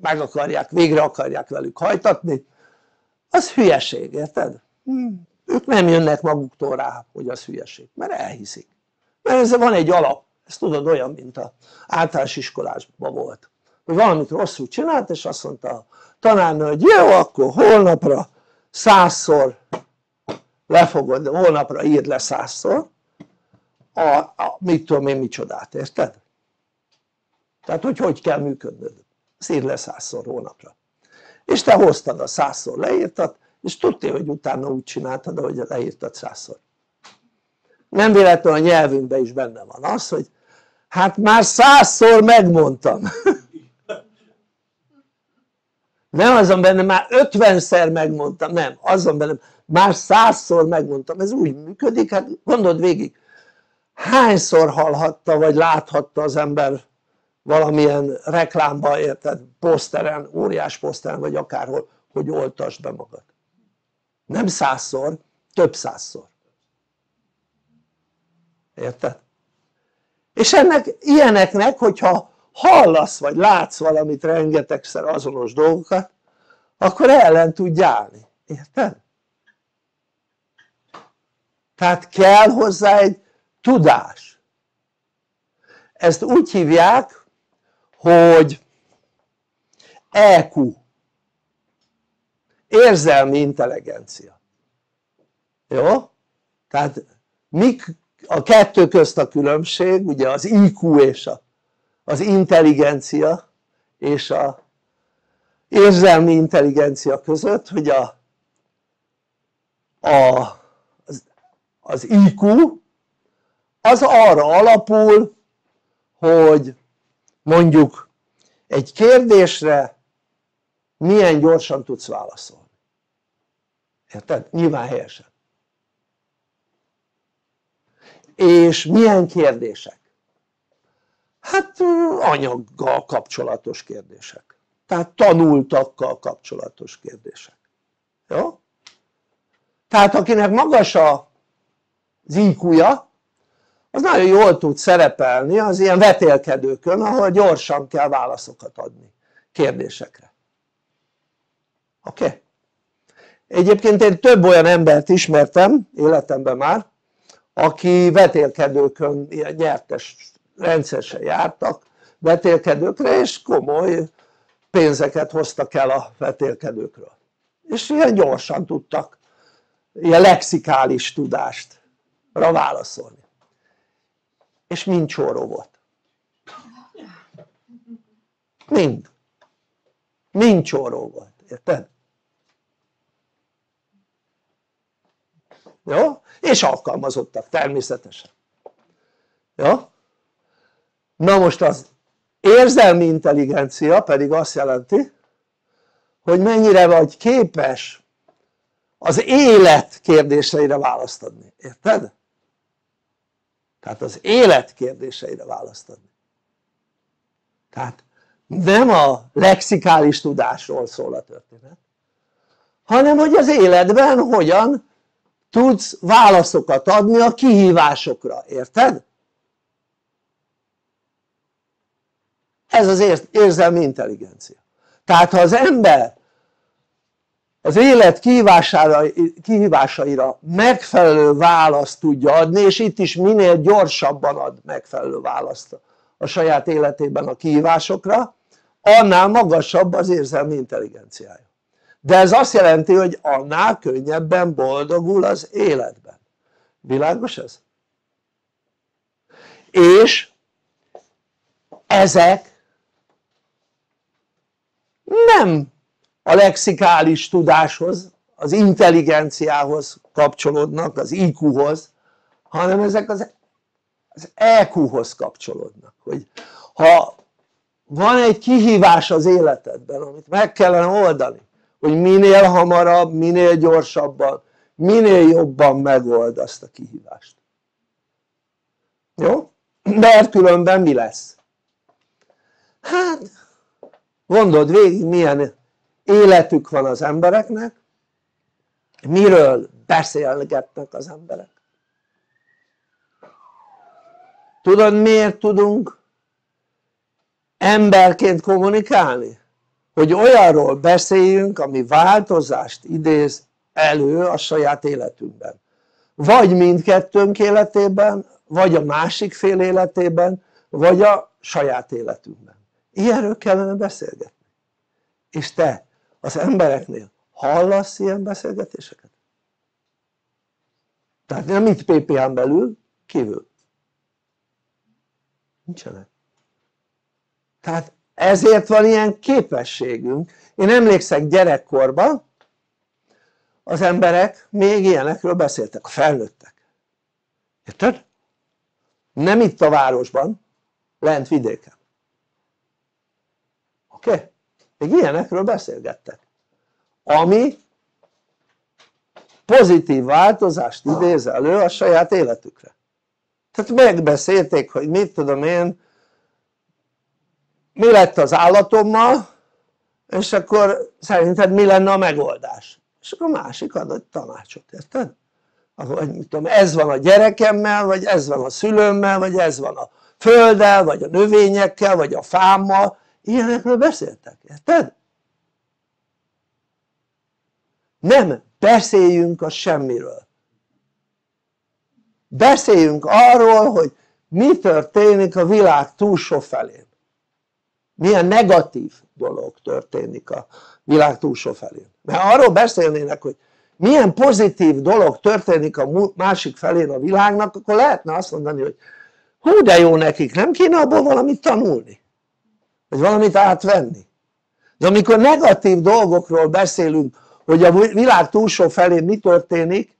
meg akarják, végre akarják velük hajtatni az hülyeség, érted? Hmm. ők nem jönnek maguktól rá hogy az hülyeség, mert elhiszik mert ez van egy alap, ezt tudod olyan mint a általános iskolásban volt hogy valamit rosszul csinált és azt mondta a tanárnő hogy jó akkor holnapra százszor lefogod, holnapra írd le százszor a, a mit tudom én micsodát, érted? tehát hogy hogy kell működnöd, ezt írd le százszor holnapra és te hoztad a százszor leírtad és tudtél hogy utána úgy csináltad ahogy leírtad százszor. Nem véletlenül a nyelvünkben is benne van az hogy hát már százszor megmondtam. Nem azon benne már ötvenszer megmondtam, nem, azon benne már százszor megmondtam, ez úgy működik, hát gondold végig hányszor hallhatta vagy láthatta az ember valamilyen reklámba érted, poszteren, óriás poszteren vagy akárhol, hogy oltasd be magad nem százszor, több százszor érted? és ennek ilyeneknek hogyha hallasz vagy látsz valamit rengetegszer azonos dolgokat akkor ellen tudj állni, érted? tehát kell hozzá egy tudás. Ezt úgy hívják hogy EQ érzelmi intelligencia. Jó? tehát mik a kettő közt a különbség? Ugye az IQ és a, az intelligencia és a érzelmi intelligencia között hogy a, a, az, az IQ az arra alapul hogy mondjuk egy kérdésre milyen gyorsan tudsz válaszolni érted? nyilván helyesen és milyen kérdések? hát anyaggal kapcsolatos kérdések tehát tanultakkal kapcsolatos kérdések jó? tehát akinek magas az IQ-ja az nagyon jól tud szerepelni az ilyen vetélkedőkön ahol gyorsan kell válaszokat adni kérdésekre oké? Okay? egyébként én több olyan embert ismertem életemben már aki vetélkedőkön ilyen nyertes rendszeresen jártak vetélkedőkre és komoly pénzeket hoztak el a vetélkedőkről és ilyen gyorsan tudtak ilyen lexikális tudást válaszolni és mind csóró volt mind mind csóró volt, érted? jó? és alkalmazottak természetesen jó? na most az érzelmi intelligencia pedig azt jelenti hogy mennyire vagy képes az élet kérdéseire választ adni, érted? Tehát az élet kérdéseire választ adni tehát nem a lexikális tudásról szól a történet hanem hogy az életben hogyan tudsz válaszokat adni a kihívásokra, érted? ez az érzelmi intelligencia tehát ha az ember az élet kihívásaira megfelelő választ tudja adni és itt is minél gyorsabban ad megfelelő választ a saját életében a kihívásokra annál magasabb az érzelmi intelligenciája de ez azt jelenti hogy annál könnyebben boldogul az életben világos ez? és ezek nem a lexikális tudáshoz, az intelligenciához kapcsolódnak, az IQ-hoz, hanem ezek az, az EQ-hoz kapcsolódnak, hogy ha van egy kihívás az életedben, amit meg kellene oldani, hogy minél hamarabb, minél gyorsabban, minél jobban megold azt a kihívást. Jó? Mert különben mi lesz? Hát gondold végig milyen életük van az embereknek miről beszélgetnek az emberek? Tudod miért tudunk emberként kommunikálni? hogy olyanról beszéljünk ami változást idéz elő a saját életünkben. Vagy mindkettőnk életében vagy a másik fél életében vagy a saját életünkben. Ilyenről kellene beszélgetni. És te az embereknél hallasz ilyen beszélgetéseket? tehát nem itt PPA-n belül, kívül nincsenek tehát ezért van ilyen képességünk én emlékszek gyerekkorban az emberek még ilyenekről beszéltek, a felnőttek érted? nem itt a városban, lent vidéken oké? Okay? Még ilyenekről beszélgettek. Ami pozitív változást idéz elő a saját életükre. Tehát megbeszélték hogy mit tudom én mi lett az állatommal és akkor szerinted mi lenne a megoldás? És akkor a másik adott tanácsot, érted? Akkor, mit tudom, ez van a gyerekemmel, vagy ez van a szülőmmel, vagy ez van a földdel, vagy a növényekkel, vagy a fámmal, ilyenekről beszéltek, érted? nem beszéljünk a semmiről. Beszéljünk arról hogy mi történik a világ túlsó felén. Milyen negatív dolog történik a világ túlsó felén. Mert arról beszélnének hogy milyen pozitív dolog történik a másik felén a világnak akkor lehetne azt mondani hogy hú de jó nekik nem kéne abból valamit tanulni vagy valamit átvenni de amikor negatív dolgokról beszélünk hogy a világ túlsó felé mi történik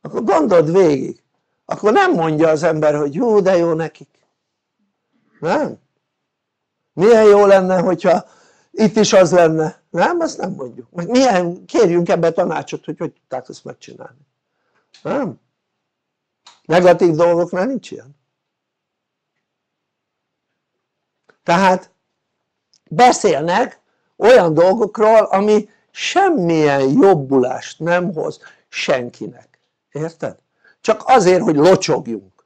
akkor gondold végig akkor nem mondja az ember hogy jó de jó nekik nem? milyen jó lenne hogyha itt is az lenne nem? azt nem mondjuk meg milyen, kérjünk ebbe tanácsot hogy hogy tudták ezt megcsinálni nem? negatív dolgoknál nincs ilyen tehát beszélnek olyan dolgokról ami semmilyen jobbulást nem hoz senkinek, érted? csak azért hogy locsogjunk.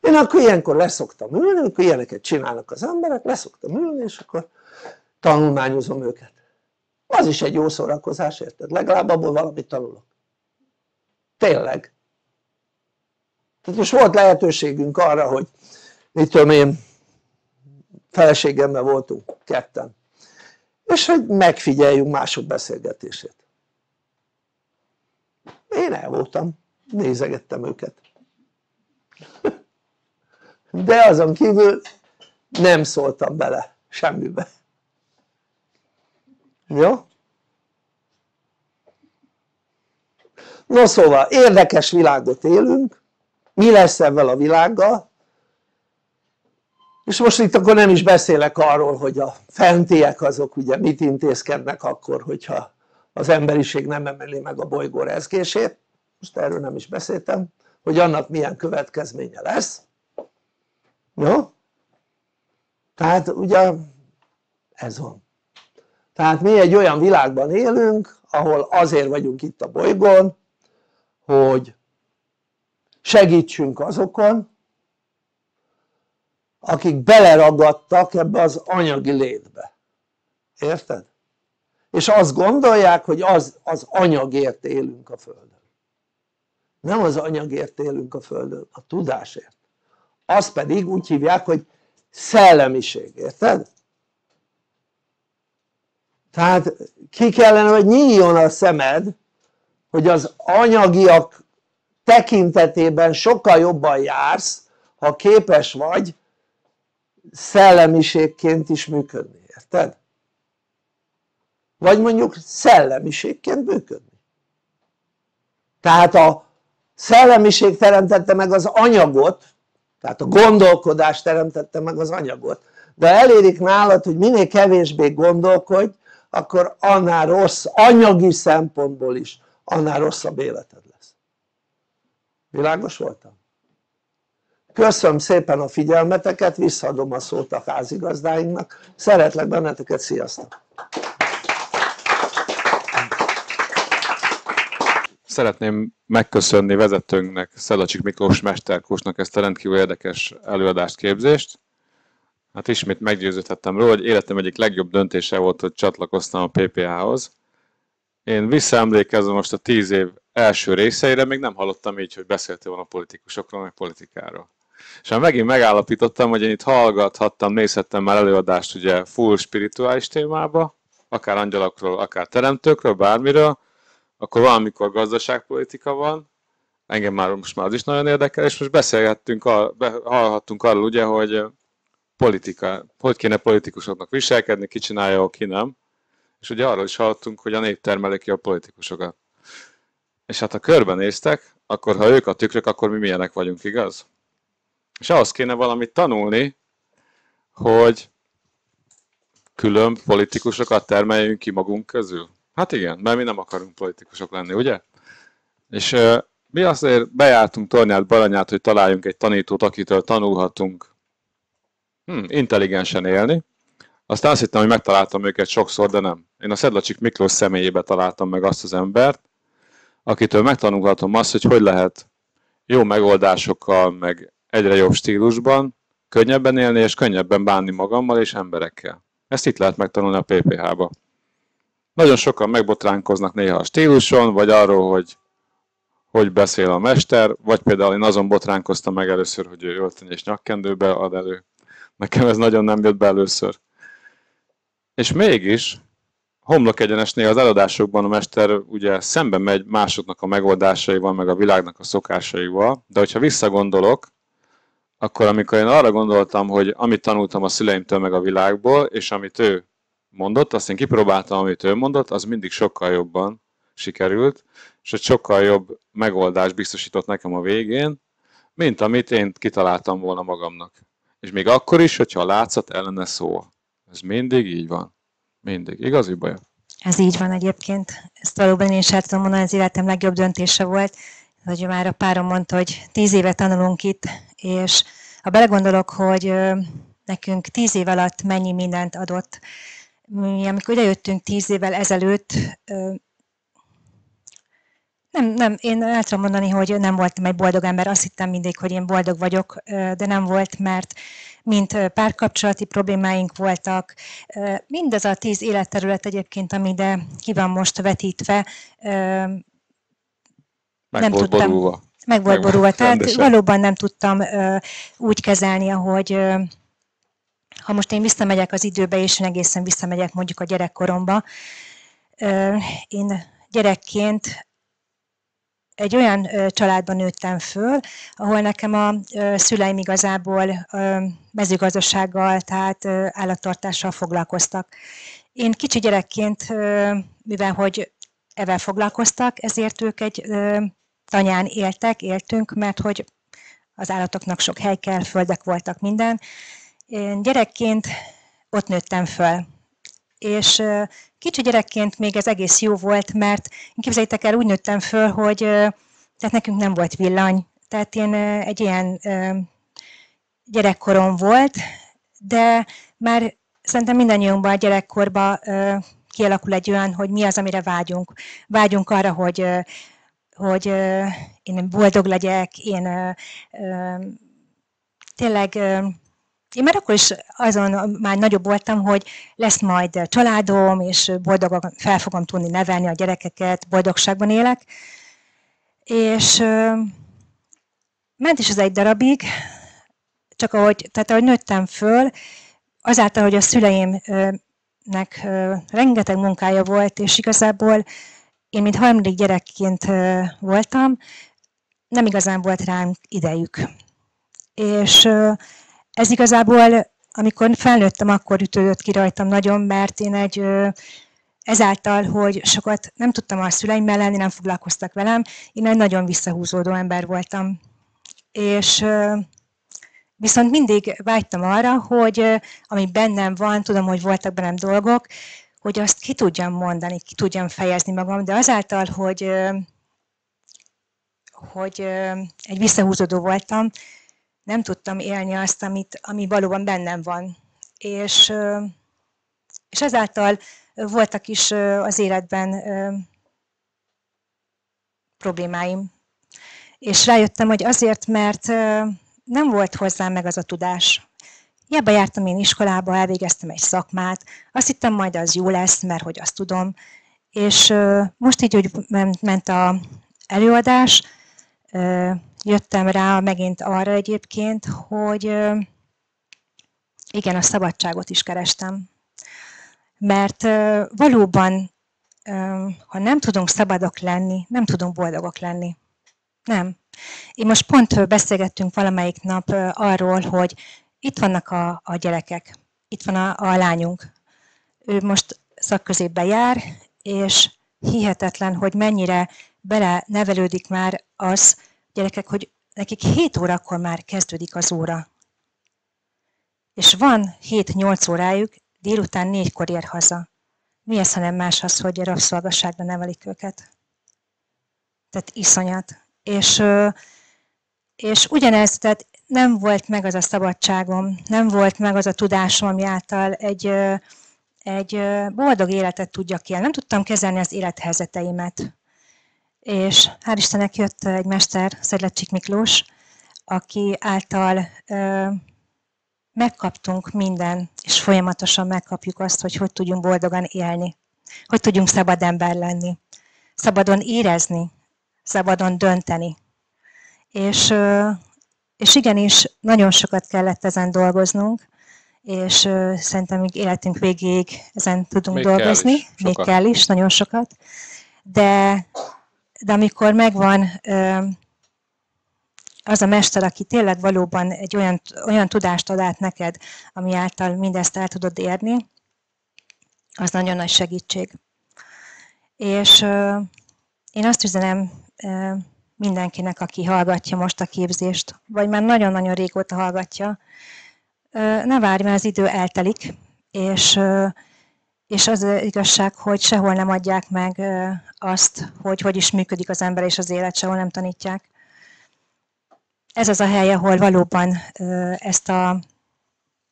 Én akkor ilyenkor leszoktam ülni, amikor ilyeneket csinálnak az emberek, leszoktam ülni és akkor tanulmányozom őket. Az is egy jó szórakozás, érted? legalább abból valamit tanulok. Tényleg. Tehát most volt lehetőségünk arra hogy mit tudom én feleségemmel voltunk ketten. És hogy megfigyeljünk mások beszélgetését. Én el voltam, nézegettem őket. De azon kívül nem szóltam bele semmibe. Jó? no szóval érdekes világot élünk. Mi lesz ebben a világgal és most itt akkor nem is beszélek arról hogy a fentiek azok ugye mit intézkednek akkor hogyha az emberiség nem emeli meg a bolygó rezgését. Most erről nem is beszéltem hogy annak milyen következménye lesz. Jó? tehát ugye ez van. Tehát mi egy olyan világban élünk ahol azért vagyunk itt a bolygón hogy segítsünk azokon akik beleragadtak ebbe az anyagi létbe érted? és azt gondolják hogy az, az anyagért élünk a földön nem az anyagért élünk a földön, a tudásért azt pedig úgy hívják hogy szellemiség, érted? tehát ki kellene hogy nyíljon a szemed hogy az anyagiak tekintetében sokkal jobban jársz ha képes vagy szellemiségként is működni, érted? vagy mondjuk szellemiségként működni tehát a szellemiség teremtette meg az anyagot tehát a gondolkodás teremtette meg az anyagot de elérik nálad hogy minél kevésbé gondolkodj akkor annál rossz, anyagi szempontból is annál rosszabb életed lesz világos voltam? Köszönöm szépen a figyelmeteket, visszaadom a szót a házigazdáinknak, szeretlek benneteket, sziasztok! Szeretném megköszönni vezetőnknek, Szelacsik Miklós Mesterkósnak ezt a rendkívül érdekes előadást, képzést. Hát ismét meggyőződhettem róla, hogy életem egyik legjobb döntése volt, hogy csatlakoztam a PPA-hoz. Én visszaemlékezem most a tíz év első részeire, még nem hallottam így, hogy beszéltél volna politikusokról, meg politikáról. És már megint megállapítottam, hogy én itt hallgathattam, nézhettem már előadást ugye full spirituális témába, akár angyalokról, akár teremtőkről, bármiről, akkor valamikor gazdaságpolitika van, engem már most már az is nagyon érdekel, és most beszélgettünk, hallhattunk arról ugye, hogy politika, hogy kéne politikusoknak viselkedni, ki csinálja, ki nem. És ugye arról is hallottunk, hogy a nép termeli ki a politikusokat. És hát ha körbenéztek, akkor ha ők a tükrök, akkor mi milyenek vagyunk, igaz? És ahhoz kéne valamit tanulni, hogy külön politikusokat termeljünk ki magunk közül. Hát igen, mert mi nem akarunk politikusok lenni, ugye? És mi azért bejártunk Tornyát, Baranyát, hogy találjunk egy tanítót, akitől tanulhatunk hm, intelligensen élni. Aztán azt hittem, hogy megtaláltam őket sokszor, de nem. Én a Szedlacsik Miklós személyébe találtam meg azt az embert, akitől megtanulhatom azt, hogy hogy lehet jó megoldásokkal, meg egyre jobb stílusban, könnyebben élni és könnyebben bánni magammal és emberekkel. Ezt itt lehet megtanulni a PPH-ba. Nagyon sokan megbotránkoznak néha a stíluson, vagy arról, hogy hogy beszél a mester, vagy például én azon botránkoztam meg először, hogy ő öltöny és nyakkendőbe ad elő. Nekem ez nagyon nem jött be először. És mégis homlok egyenesnél az eladásokban a mester ugye szembe megy másoknak a megoldásaival, meg a világnak a szokásaival, de hogyha visszagondolok, akkor amikor én arra gondoltam, hogy amit tanultam a szüleimtől meg a világból, és amit ő mondott, azt én kipróbáltam, amit ő mondott, az mindig sokkal jobban sikerült, és egy sokkal jobb megoldás biztosított nekem a végén, mint amit én kitaláltam volna magamnak. És még akkor is, hogyha a látszat ellene szól. Ez mindig így van. Mindig. Igazi baj. Ez így van egyébként. Ezt valóban én is el tudom mondani, az életem legjobb döntése volt. Hogy már a párom mondta, hogy tíz éve tanulunk itt, és ha belegondolok, hogy nekünk tíz év alatt mennyi mindent adott, mi amikor idejöttünk tíz évvel ezelőtt, nem, nem, én el tudom mondani, hogy nem voltam egy boldog ember, azt hittem mindig, hogy én boldog vagyok, de nem volt, mert mint párkapcsolati problémáink voltak, mindez a tíz életterület egyébként, ami ide ki van most vetítve, meg nem volt tudtam, borulva. Meg volt meg borulva, tehát rendesen. valóban nem tudtam úgy kezelni, ahogy ha most én visszamegyek az időbe, és én egészen visszamegyek mondjuk a gyerekkoromba, én gyerekként egy olyan családban nőttem föl, ahol nekem a szüleim igazából mezőgazdasággal, tehát állattartással foglalkoztak. Én kicsi gyerekként, mivel hogy evel foglalkoztak, ezért ők egy tanyán éltek, éltünk, mert hogy az állatoknak sok hely kell, földek voltak minden. Én gyerekként ott nőttem föl. És kicsi gyerekként még ez egész jó volt, mert képzeljétek el, úgy nőttem föl, hogy tehát nekünk nem volt villany. Tehát én egy ilyen gyerekkorom volt, de már szerintem mindannyiunkban a gyerekkorban kialakul egy olyan, hogy mi az, amire vágyunk. Vágyunk arra, hogy, hogy én boldog legyek, én tényleg én már akkor is azon már nagyobb voltam, hogy lesz majd családom, és boldogan fel fogom tudni nevelni a gyerekeket, boldogságban élek. És ment is az egy darabig, csak ahogy, tehát ahogy nőttem föl, azáltal, hogy a szüleimnek rengeteg munkája volt, és igazából én, mint harmadik gyerekként voltam, nem igazán volt rám idejük. És ez igazából, amikor felnőttem, akkor ütődött ki rajtam nagyon, mert én egy ezáltal, hogy sokat nem tudtam a szüleimmel lenni, nem foglalkoztak velem, én egy nagyon visszahúzódó ember voltam. És viszont mindig vágytam arra, hogy ami bennem van, tudom, hogy voltak bennem dolgok, hogy azt ki tudjam mondani, ki tudjam fejezni magam, de azáltal, hogy, hogy egy visszahúzódó voltam, nem tudtam élni azt, amit, ami valóban bennem van. És, és ezáltal voltak is az életben problémáim. És rájöttem, hogy azért, mert nem volt hozzám meg az a tudás. Hiába jártam én iskolába, elvégeztem egy szakmát, azt hittem majd az jó lesz, mert hogy azt tudom. És most így, hogy ment a előadás, jöttem rá megint arra egyébként, hogy igen, a szabadságot is kerestem. Mert valóban, ha nem tudunk szabadok lenni, nem tudunk boldogok lenni. Nem. Én most pont beszélgettünk valamelyik nap arról, hogy itt vannak a, a gyerekek, itt van a, a lányunk. Ő most szakközépbe jár, és hihetetlen, hogy mennyire bele nevelődik már az, gyerekek, hogy nekik 7 órakor már kezdődik az óra. És van 7-8 órájuk, délután 4-kor ér haza. Mi ez, hanem más az, hogy rabszolgasságban nevelik őket? Tehát iszonyat. És, és ugyanez, tehát nem volt meg az a szabadságom, nem volt meg az a tudásom, ami által egy, egy boldog életet tudjak élni. Nem tudtam kezelni az élethelyzeteimet és hál' Istennek jött egy mester, Szedlecsik Miklós, aki által ö, megkaptunk minden, és folyamatosan megkapjuk azt, hogy hogy tudjunk boldogan élni, hogy tudjunk szabad ember lenni, szabadon érezni, szabadon dönteni. És, ö, és igenis, nagyon sokat kellett ezen dolgoznunk, és szerintem még életünk végéig ezen tudunk még dolgozni, kell is, még kell is, nagyon sokat. De de amikor megvan az a mester, aki tényleg valóban egy olyan, olyan tudást ad át neked, ami által mindezt el tudod érni, az nagyon nagy segítség. És én azt üzenem mindenkinek, aki hallgatja most a képzést, vagy már nagyon-nagyon régóta hallgatja, ne várj, mert az idő eltelik, és, és az igazság, hogy sehol nem adják meg azt, hogy hogy is működik az ember és az élet, sehol nem tanítják. Ez az a hely, ahol valóban ezt a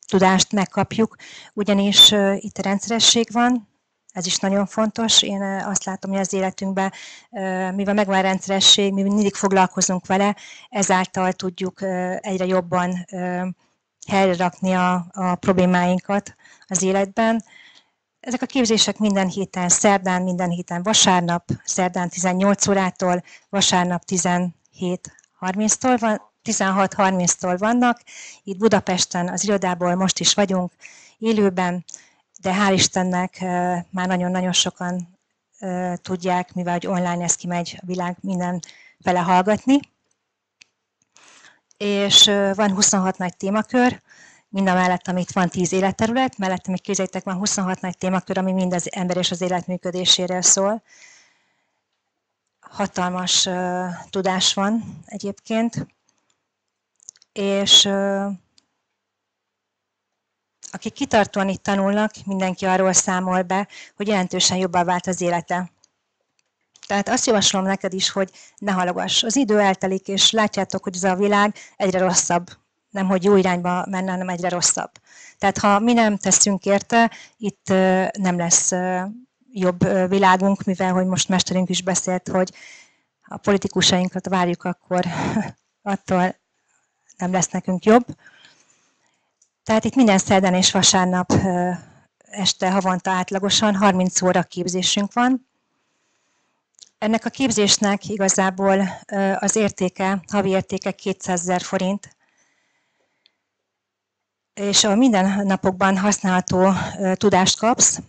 tudást megkapjuk, ugyanis itt rendszeresség van, ez is nagyon fontos. Én azt látom, hogy az életünkben, mivel megvan rendszeresség, mi mindig foglalkozunk vele, ezáltal tudjuk egyre jobban helyre rakni a, a problémáinkat az életben. Ezek a képzések minden héten, szerdán, minden héten vasárnap, szerdán 18 órától, vasárnap 17.30-tól van, 16.30-tól vannak. Itt Budapesten az irodából most is vagyunk élőben, de hál' Istennek már nagyon-nagyon sokan tudják, mivel hogy online ez kimegy a világ minden fele hallgatni. És van 26 nagy témakör, mind a mellett, amit van 10 életterület, mellett még képzeljétek, van 26 nagy témakör, ami mind az ember és az élet működéséről szól. Hatalmas uh, tudás van egyébként, és uh, akik kitartóan itt tanulnak, mindenki arról számol be, hogy jelentősen jobban vált az élete. Tehát azt javaslom neked is, hogy ne halogass. Az idő eltelik, és látjátok, hogy ez a világ egyre rosszabb. Nem, hogy jó irányba menne, hanem egyre rosszabb. Tehát ha mi nem teszünk érte, itt nem lesz jobb világunk, mivel hogy most mesterünk is beszélt, hogy a politikusainkat várjuk, akkor attól nem lesz nekünk jobb. Tehát itt minden szerdán és vasárnap este havonta átlagosan 30 óra képzésünk van. Ennek a képzésnek igazából az értéke, havi értéke 200 ezer forint, és a mindennapokban használható tudást kapsz,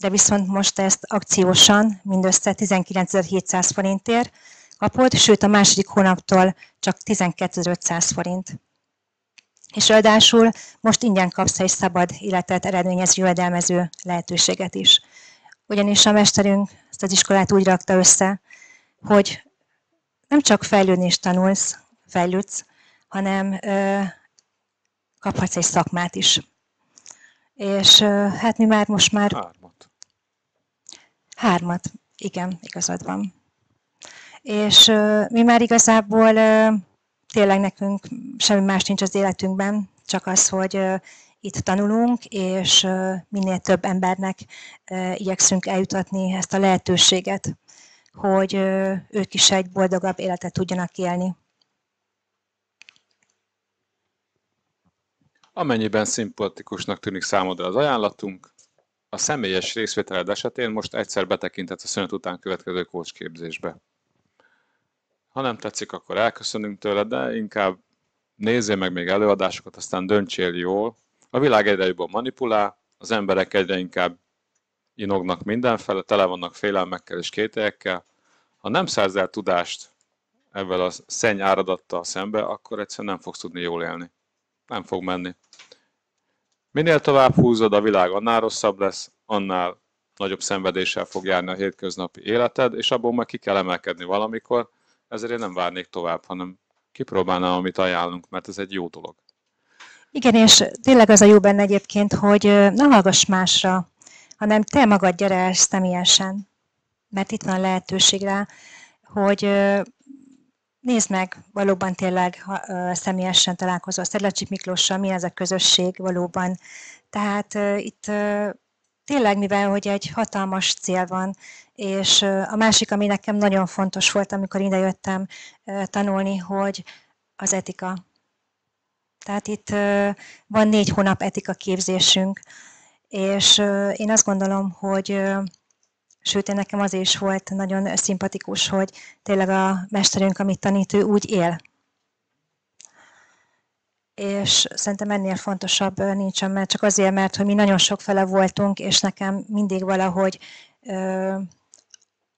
de viszont most ezt akciósan mindössze 19.700 forintért kapod, sőt a második hónaptól csak 12.500 forint és ráadásul most ingyen kapsz egy szabad életet eredményező jövedelmező lehetőséget is. Ugyanis a mesterünk ezt az iskolát úgy rakta össze, hogy nem csak fejlődni is tanulsz, fejlődsz, hanem ö, kaphatsz egy szakmát is. És ö, hát mi már most már... Hármat. Hármat, igen, igazad van. És ö, mi már igazából ö, tényleg nekünk semmi más nincs az életünkben, csak az, hogy itt tanulunk, és minél több embernek igyekszünk eljutatni ezt a lehetőséget, hogy ők is egy boldogabb életet tudjanak élni. Amennyiben szimpatikusnak tűnik számodra az ajánlatunk, a személyes részvételed esetén most egyszer betekintetsz a szünet után következő kócsképzésbe. Ha nem tetszik, akkor elköszönünk tőle, de inkább nézzél meg még előadásokat, aztán döntsél jól. A világ egyre jobban manipulál, az emberek egyre inkább inognak mindenfele, tele vannak félelmekkel és kételyekkel. Ha nem szerzel tudást ebben a szenny áradattal szembe, akkor egyszerűen nem fogsz tudni jól élni. Nem fog menni. Minél tovább húzod, a világ annál rosszabb lesz, annál nagyobb szenvedéssel fog járni a hétköznapi életed, és abból meg ki kell emelkedni valamikor, ezért én nem várnék tovább, hanem kipróbálnám, amit ajánlunk, mert ez egy jó dolog. Igen, és tényleg az a jó benne egyébként, hogy ne hallgass másra, hanem te magad gyere el személyesen, mert itt van lehetőség rá, hogy nézd meg valóban tényleg személyesen találkozó a Szedlacsik Miklóssal, mi ez a közösség valóban. Tehát itt tényleg, mivel hogy egy hatalmas cél van, és a másik, ami nekem nagyon fontos volt, amikor idejöttem tanulni, hogy az etika. Tehát itt van négy hónap etika képzésünk, és én azt gondolom, hogy sőt, nekem az is volt nagyon szimpatikus, hogy tényleg a mesterünk, amit tanít, ő úgy él. És szerintem ennél fontosabb nincsen, mert csak azért, mert hogy mi nagyon sok fele voltunk, és nekem mindig valahogy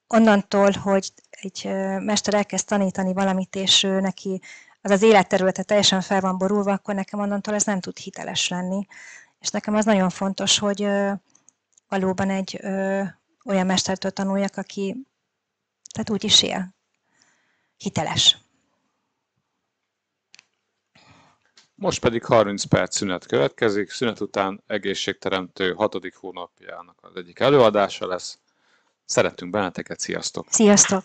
onnantól, hogy egy mester elkezd tanítani valamit, és ő neki az az életterülete teljesen fel van borulva, akkor nekem onnantól ez nem tud hiteles lenni. És nekem az nagyon fontos, hogy valóban egy olyan mestertől tanuljak, aki tehát úgy is él. Hiteles. Most pedig 30 perc szünet következik, szünet után egészségteremtő hatodik hónapjának az egyik előadása lesz. Szeretünk benneteket, sziasztok! Sziasztok!